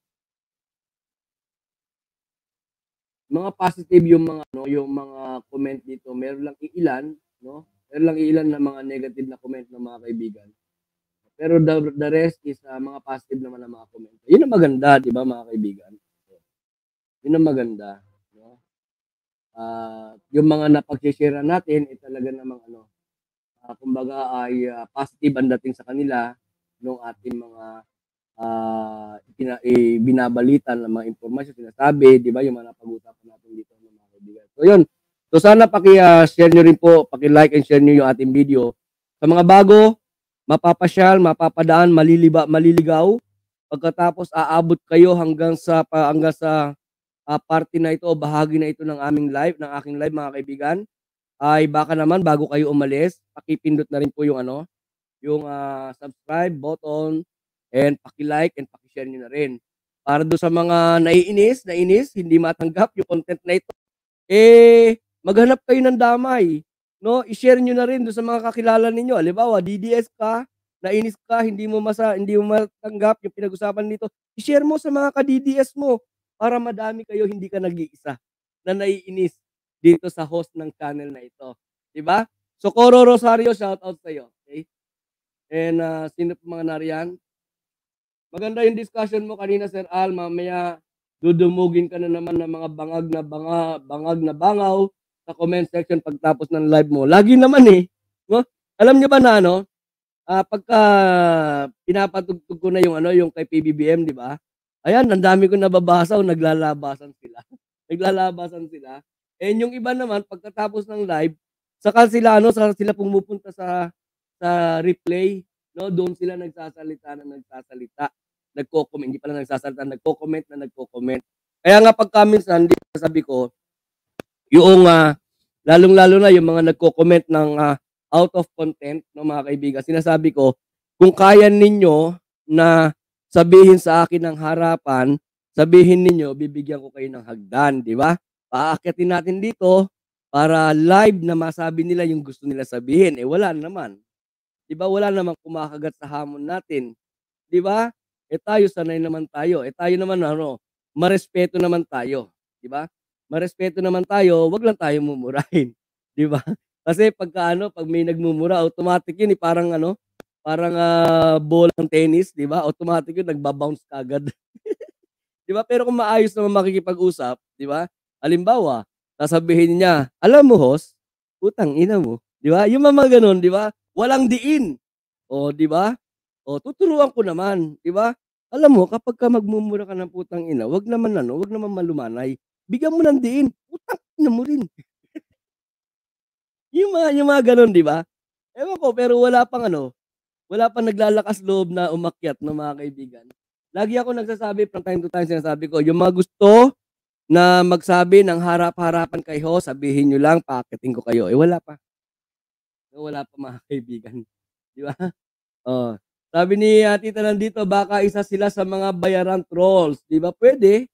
D: Mga positive yung mga ano, yung mga comment dito. Meron lang iilan, no? Meron lang iilan na mga negative na comment ng mga kaibigan. pero the, the rest is ah, mga positive naman ang mga komento. Yun ang maganda, di ba mga kaibigan? Yun ang maganda. No? Ah, yung mga napag-share natin, eh, talaga namang ano, ah, kumbaga ay ah, positive ang dating sa kanila nung ating mga ah ipina, eh, binabalita ng mga impormasyon, sinasabi, di ba, yung mga napag-usapan natin dito ng mga kaibigan. So yun, so sana paki-share nyo rin po, paki-like and share nyo yung ating video. Sa mga bago, mapapasyal, mapapadaan, maliliba, maliligaw. Pagkatapos aabot kayo hanggang sa hanggang sa ah, party na ito o bahagi na ito ng aming live, ng aking live mga kaibigan. Ay baka naman bago kayo umalis, pakipindot na rin po yung ano, yung ah, subscribe button and paki-like and paki-share niyo na rin. Para do sa mga naiinis, nainis, hindi matanggap yung content na ito, eh maghanap kayo ng damay no, i-share niyo na rin do sa mga kakilala ninyo. Halimbawa, DDS ka, nainis ka, hindi mo masa hindi mo matanggap yung pinag-usapan nito. I-share mo sa mga ka-DDS mo para madami kayo hindi ka nag-iisa na naiinis dito sa host ng channel na ito. 'Di ba? So Coro Rosario, shout out sa iyo. Okay? And ah, sino pa mga nariyan? Maganda yung discussion mo kanina Sir Al, mamaya dudumugin ka na naman ng mga bangag na banga, bangag na bangaw sa comment section pagtapos ng live mo. Lagi naman eh. No? Alam niyo ba na ano, ah, pagka pinapatugtog ko na yung ano, yung kay PBBM, di ba? Ayan, ang dami ko nababasa o naglalabasan sila. naglalabasan sila. And yung iba naman, pagkatapos ng live, saka sila, ano, saka sila pumupunta sa sa replay, no? Doon sila nagsasalita na nagsasalita. Nagko-comment, hindi pala nagsasalita, nagko-comment na nagko-comment. Kaya nga pagka minsan, di ba sabi ko, yung ah, lalong-lalo na yung mga nagko-comment ng ah, out of content no mga kaibigan sinasabi ko kung kaya ninyo na sabihin sa akin ng harapan sabihin ninyo bibigyan ko kayo ng hagdan di ba? Paakyatin natin dito para live na masabi nila yung gusto nila sabihin. Eh wala naman. Di ba? Wala namang kumakagat sa hamon natin. Di ba eh tayo sanay naman tayo eh tayo naman ano marespeto naman tayo di ba marespeto naman tayo, wag lang tayo mumurahin, 'di ba? Kasi pagka ano, pag may nagmumura, automatic 'yun eh, parang ano, parang ah, bolang tennis, 'di ba? Automatic 'yun nagba-bounce kaagad. 'Di ba? Pero kung maayos naman makikipag-usap, 'di ba? Halimbawa, sasabihin niya, "Alam mo, host, putang ina mo." 'Di ba? Yung mga gano'n, 'di ba? Walang diin. O, 'di ba? O, tuturuan ko naman, 'di ba? Alam mo, kapag ka magmumura ka ng putang ina, wag naman ano, wag naman malumanay bigyan mo ng diin, putang ina mo rin. yung mga, yung mga ganun, di ba? Ewan ko, pero wala pang ano, wala pang naglalakas loob na umakyat ng mga kaibigan. Lagi ako nagsasabi, from time to time sinasabi ko, yung mga gusto na magsabi ng harap-harapan kay ho, sabihin nyo lang, pakitin ko kayo. Eh, wala pa. Eh, wala pa mga kaibigan. Di ba? Oh. Sabi ni uh, Tita nandito, baka isa sila sa mga bayaran trolls. Di ba? Pwede.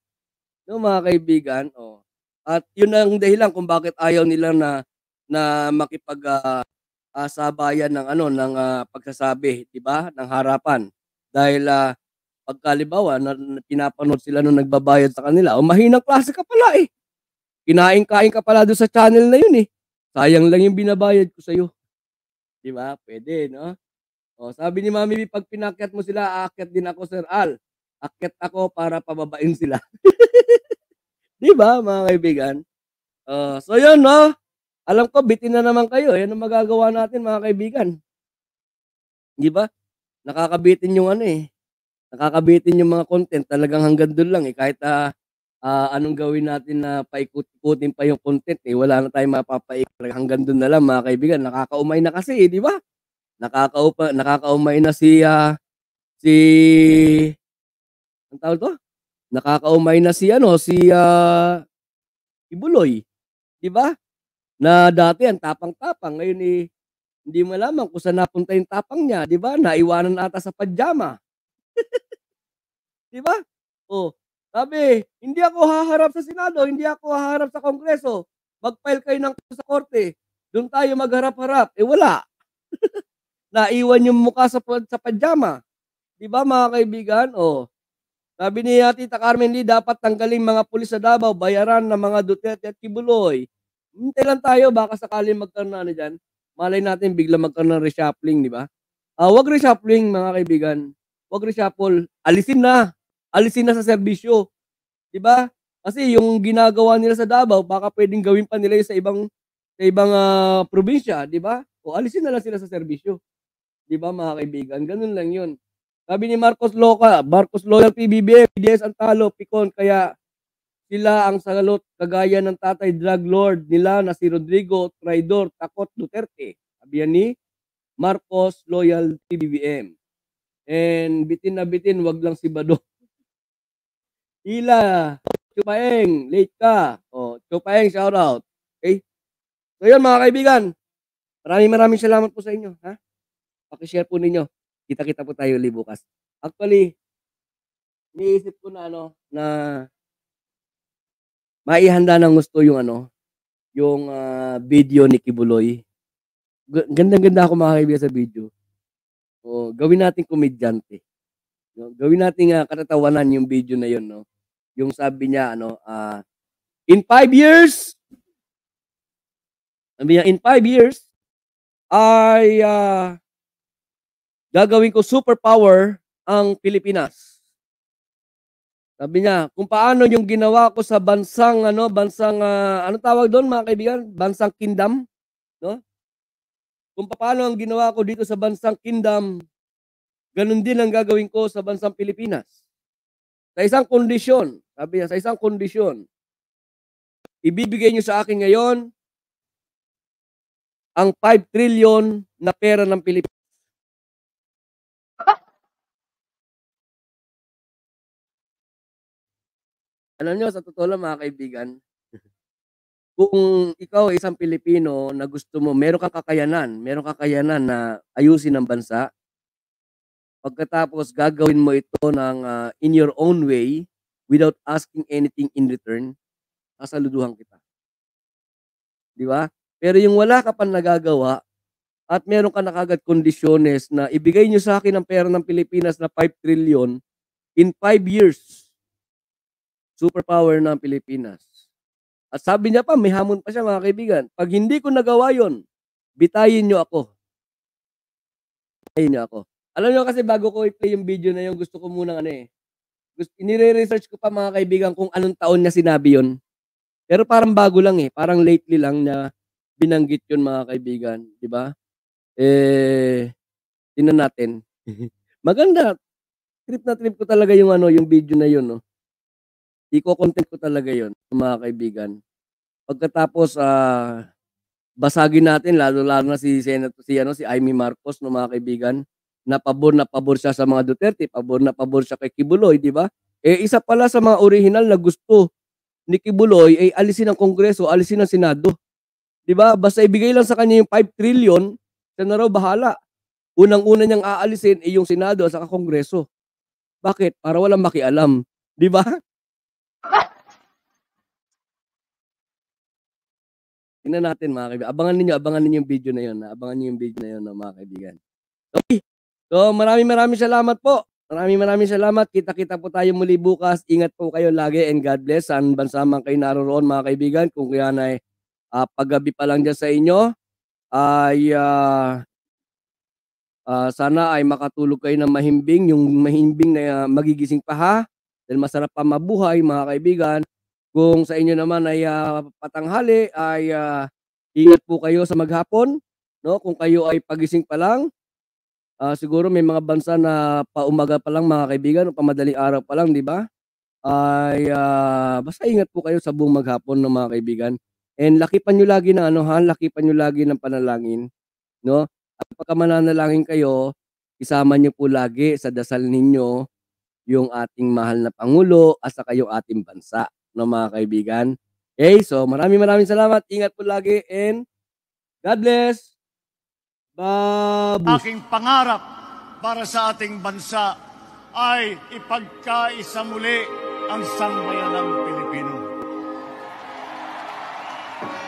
D: No, mga kaibigan. Oh. At yun ang dahilan kung bakit ayaw nila na na makipag ah, ah, sabayan ng ano ng ah, pagsasabi, 'di ba? Ng harapan. Dahil ah, pagkalibawa na, na pinapanood sila nung nagbabayad sa kanila, o mahinang klase ka pala eh. Kinain-kain ka pala doon sa channel na yun eh. Sayang lang yung binabayad ko sa'yo. Di ba? Pwede, no? O, sabi ni Mami, pag pinakyat mo sila, aakyat din ako, Sir Al. Akyat ako para pababain sila. Di ba, mga kaibigan? Uh, so, yun, no? Alam ko, bitin na naman kayo. Yan ang magagawa natin, mga kaibigan. Di ba? Nakakabitin yung ano eh. Nakakabitin yung mga content. Talagang hanggang doon lang eh. Kahit ah, ah, anong gawin natin na paikot-ikutin pa yung content eh. Wala na tayong mapapaik. Hanggang doon na lang, mga kaibigan. Nakakaumay na kasi eh, di ba? Nakakaupa, nakakaumay na si ah, si ang tawag to? Nakakaumay na si ano, si ah, Ibuloy. 'Di ba? Na dati ang tapang-tapang, ngayon eh hindi malaman kung saan napunta yung tapang niya, 'di ba? Naiwanan ata sa pajama. 'Di ba? Oh, sabi, hindi ako haharap sa Senado, hindi ako haharap sa Kongreso. Mag-file kayo ng sa korte. Doon tayo magharap-harap. Eh wala. Naiwan yung mukha sa, sa pajama. 'Di ba mga kaibigan? Oh. Sabi ni uh, Tita Carmen Lee, dapat tanggalin mga pulis sa Davao, bayaran ng mga Duterte at Kibuloy. Hintay lang tayo, baka sakaling magkaroon na ano dyan. Malay natin, bigla magkaroon ng reshuffling, di ba? Ah, wag reshuffling mga kaibigan. Wag reshuffle. Alisin na. Alisin na sa serbisyo. 'Di ba? Kasi yung ginagawa nila sa Davao, baka pwedeng gawin pa nila sa ibang sa ibang ah, probinsya, 'di ba? O alisin na lang sila sa serbisyo. 'Di ba mga kaibigan? Ganun lang 'yun. Sabi ni Marcos Loca, Marcos Loyal PBBM, PDS ang talo, pikon kaya sila ang salot kagaya ng tatay drug lord nila na si Rodrigo Traidor Takot Duterte. Sabi ni Marcos Loyal PBBM. And bitin na bitin, wag lang si Bado. Ila, Chupaeng, late ka. O, Chupaeng, shout out. Okay? So yun mga kaibigan, maraming maraming salamat po sa inyo. Ha? Pakishare po ninyo. Kita-kita po tayo ulit bukas. Actually, niisip ko na ano, na maihanda ng gusto yung ano, yung ah, video ni Kibuloy. Gandang-ganda ako mga kaibigan sa video. O, gawin natin komedyante. No? Gawin natin uh, katatawanan yung video na yun, no? Yung sabi niya, ano, ah, in five years, sabi niya, in five years, ay ah, gagawin ko superpower ang Pilipinas. Sabi niya, kung paano yung ginawa ko sa bansang ano, bansang ah, ano tawag doon mga kaibigan? Bansang kingdom, no? Kung paano ang ginawa ko dito sa bansang kingdom, ganun din ang gagawin ko sa bansang Pilipinas. Sa isang kondisyon, sabi niya, sa isang kondisyon, ibibigay niyo sa akin ngayon ang 5 trillion na pera ng Pilipinas. Alam niyo, sa totoo lang mga kaibigan, kung ikaw ay isang Pilipino na gusto mo, meron kang kakayanan, meron kang kakayanan na ayusin ang bansa, pagkatapos gagawin mo ito ng ah, in your own way, without asking anything in return, sasaluduhan kita. Di ba? Pero yung wala ka pa nagagawa, at meron ka na kagad kondisyones na ibigay nyo sa akin ang pera ng Pilipinas na 5 trillion in 5 years, superpower ng Pilipinas. At sabi niya pa, may hamon pa siya mga kaibigan. Pag hindi ko nagawa yon, bitayin niyo ako. Bitayin niyo ako. Alam niyo kasi bago ko i-play yung video na yun, gusto ko muna ano eh. Gusto, inire-research ko pa mga kaibigan kung anong taon niya sinabi yon. Pero parang bago lang eh. Parang lately lang na binanggit yun mga kaibigan. Di ba? Eh, tinan natin. Maganda. Trip na trip ko talaga yung ano, yung video na yun, no. Iko-content ko talaga yon mga kaibigan. Pagkatapos ah basagin natin lalo lalo na si Senator si ano si Amy Marcos no mga kaibigan. Na pabor na pabor siya sa mga Duterte, pabor na pabor siya kay Kibuloy, di ba? Eh isa pala sa mga original na gusto ni Kibuloy ay alisin ang Kongreso, alisin ang Senado. Di ba? Basta ibigay lang sa kanya yung 5 trillion, siya na raw bahala. Unang-una niyang aalisin ay yung Senado at saka Kongreso. Bakit? Para walang makialam. Di ba? Tingnan natin mga kaibigan. Abangan ninyo, abangan ninyo yung video na yun. Abangan niyo yung video na yun no, mga kaibigan. Okay. So maraming maraming salamat po. Maraming maraming salamat. Kita-kita po tayo muli bukas. Ingat po kayo lagi and God bless. Saan bansa man kayo naroon mga kaibigan. Kung kaya na ah, paggabi pa lang dyan sa inyo, ay ah, ah, sana ay makatulog kayo ng mahimbing. Yung mahimbing na ah, magigising pa ha. Dahil masarap pa mabuhay mga kaibigan. Kung sa inyo naman ay ah, patanghali ay ah, ingat po kayo sa maghapon, no? Kung kayo ay pagising pa lang, ah, siguro may mga bansa na paumaga pa lang mga kaibigan, o pamadaling araw pa lang, di ba? Ay ah, basta ingat po kayo sa buong maghapon no mga kaibigan. And lakipan nyo lagi ng ano ha, lakipan nyo lagi ng panalangin, no? At pagka mananalangin kayo, isama nyo po lagi sa dasal ninyo yung ating mahal na Pangulo at saka yung ating bansa no mga kaibigan. Okay, so maraming maraming salamat. Ingat po lagi and God bless. Babu.
G: aking pangarap para sa ating bansa ay ipagkaisa muli ang sambayanang Pilipino.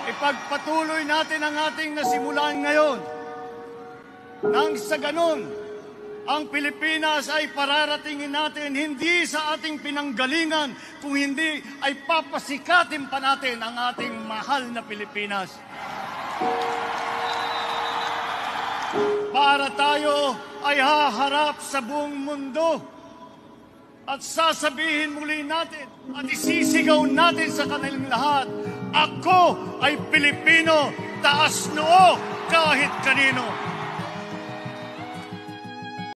G: Ipagpatuloy natin ang ating nasimulan ngayon. Nang sa ganun, ang Pilipinas ay pararatingin natin hindi sa ating pinanggalingan, kung hindi ay papasikatin pa natin ang ating mahal na Pilipinas. para tayo ay haharap sa buong mundo at sasabihin muli natin at isisigaw natin sa kanilang lahat, ako ay Pilipino, taas noo kahit kanino.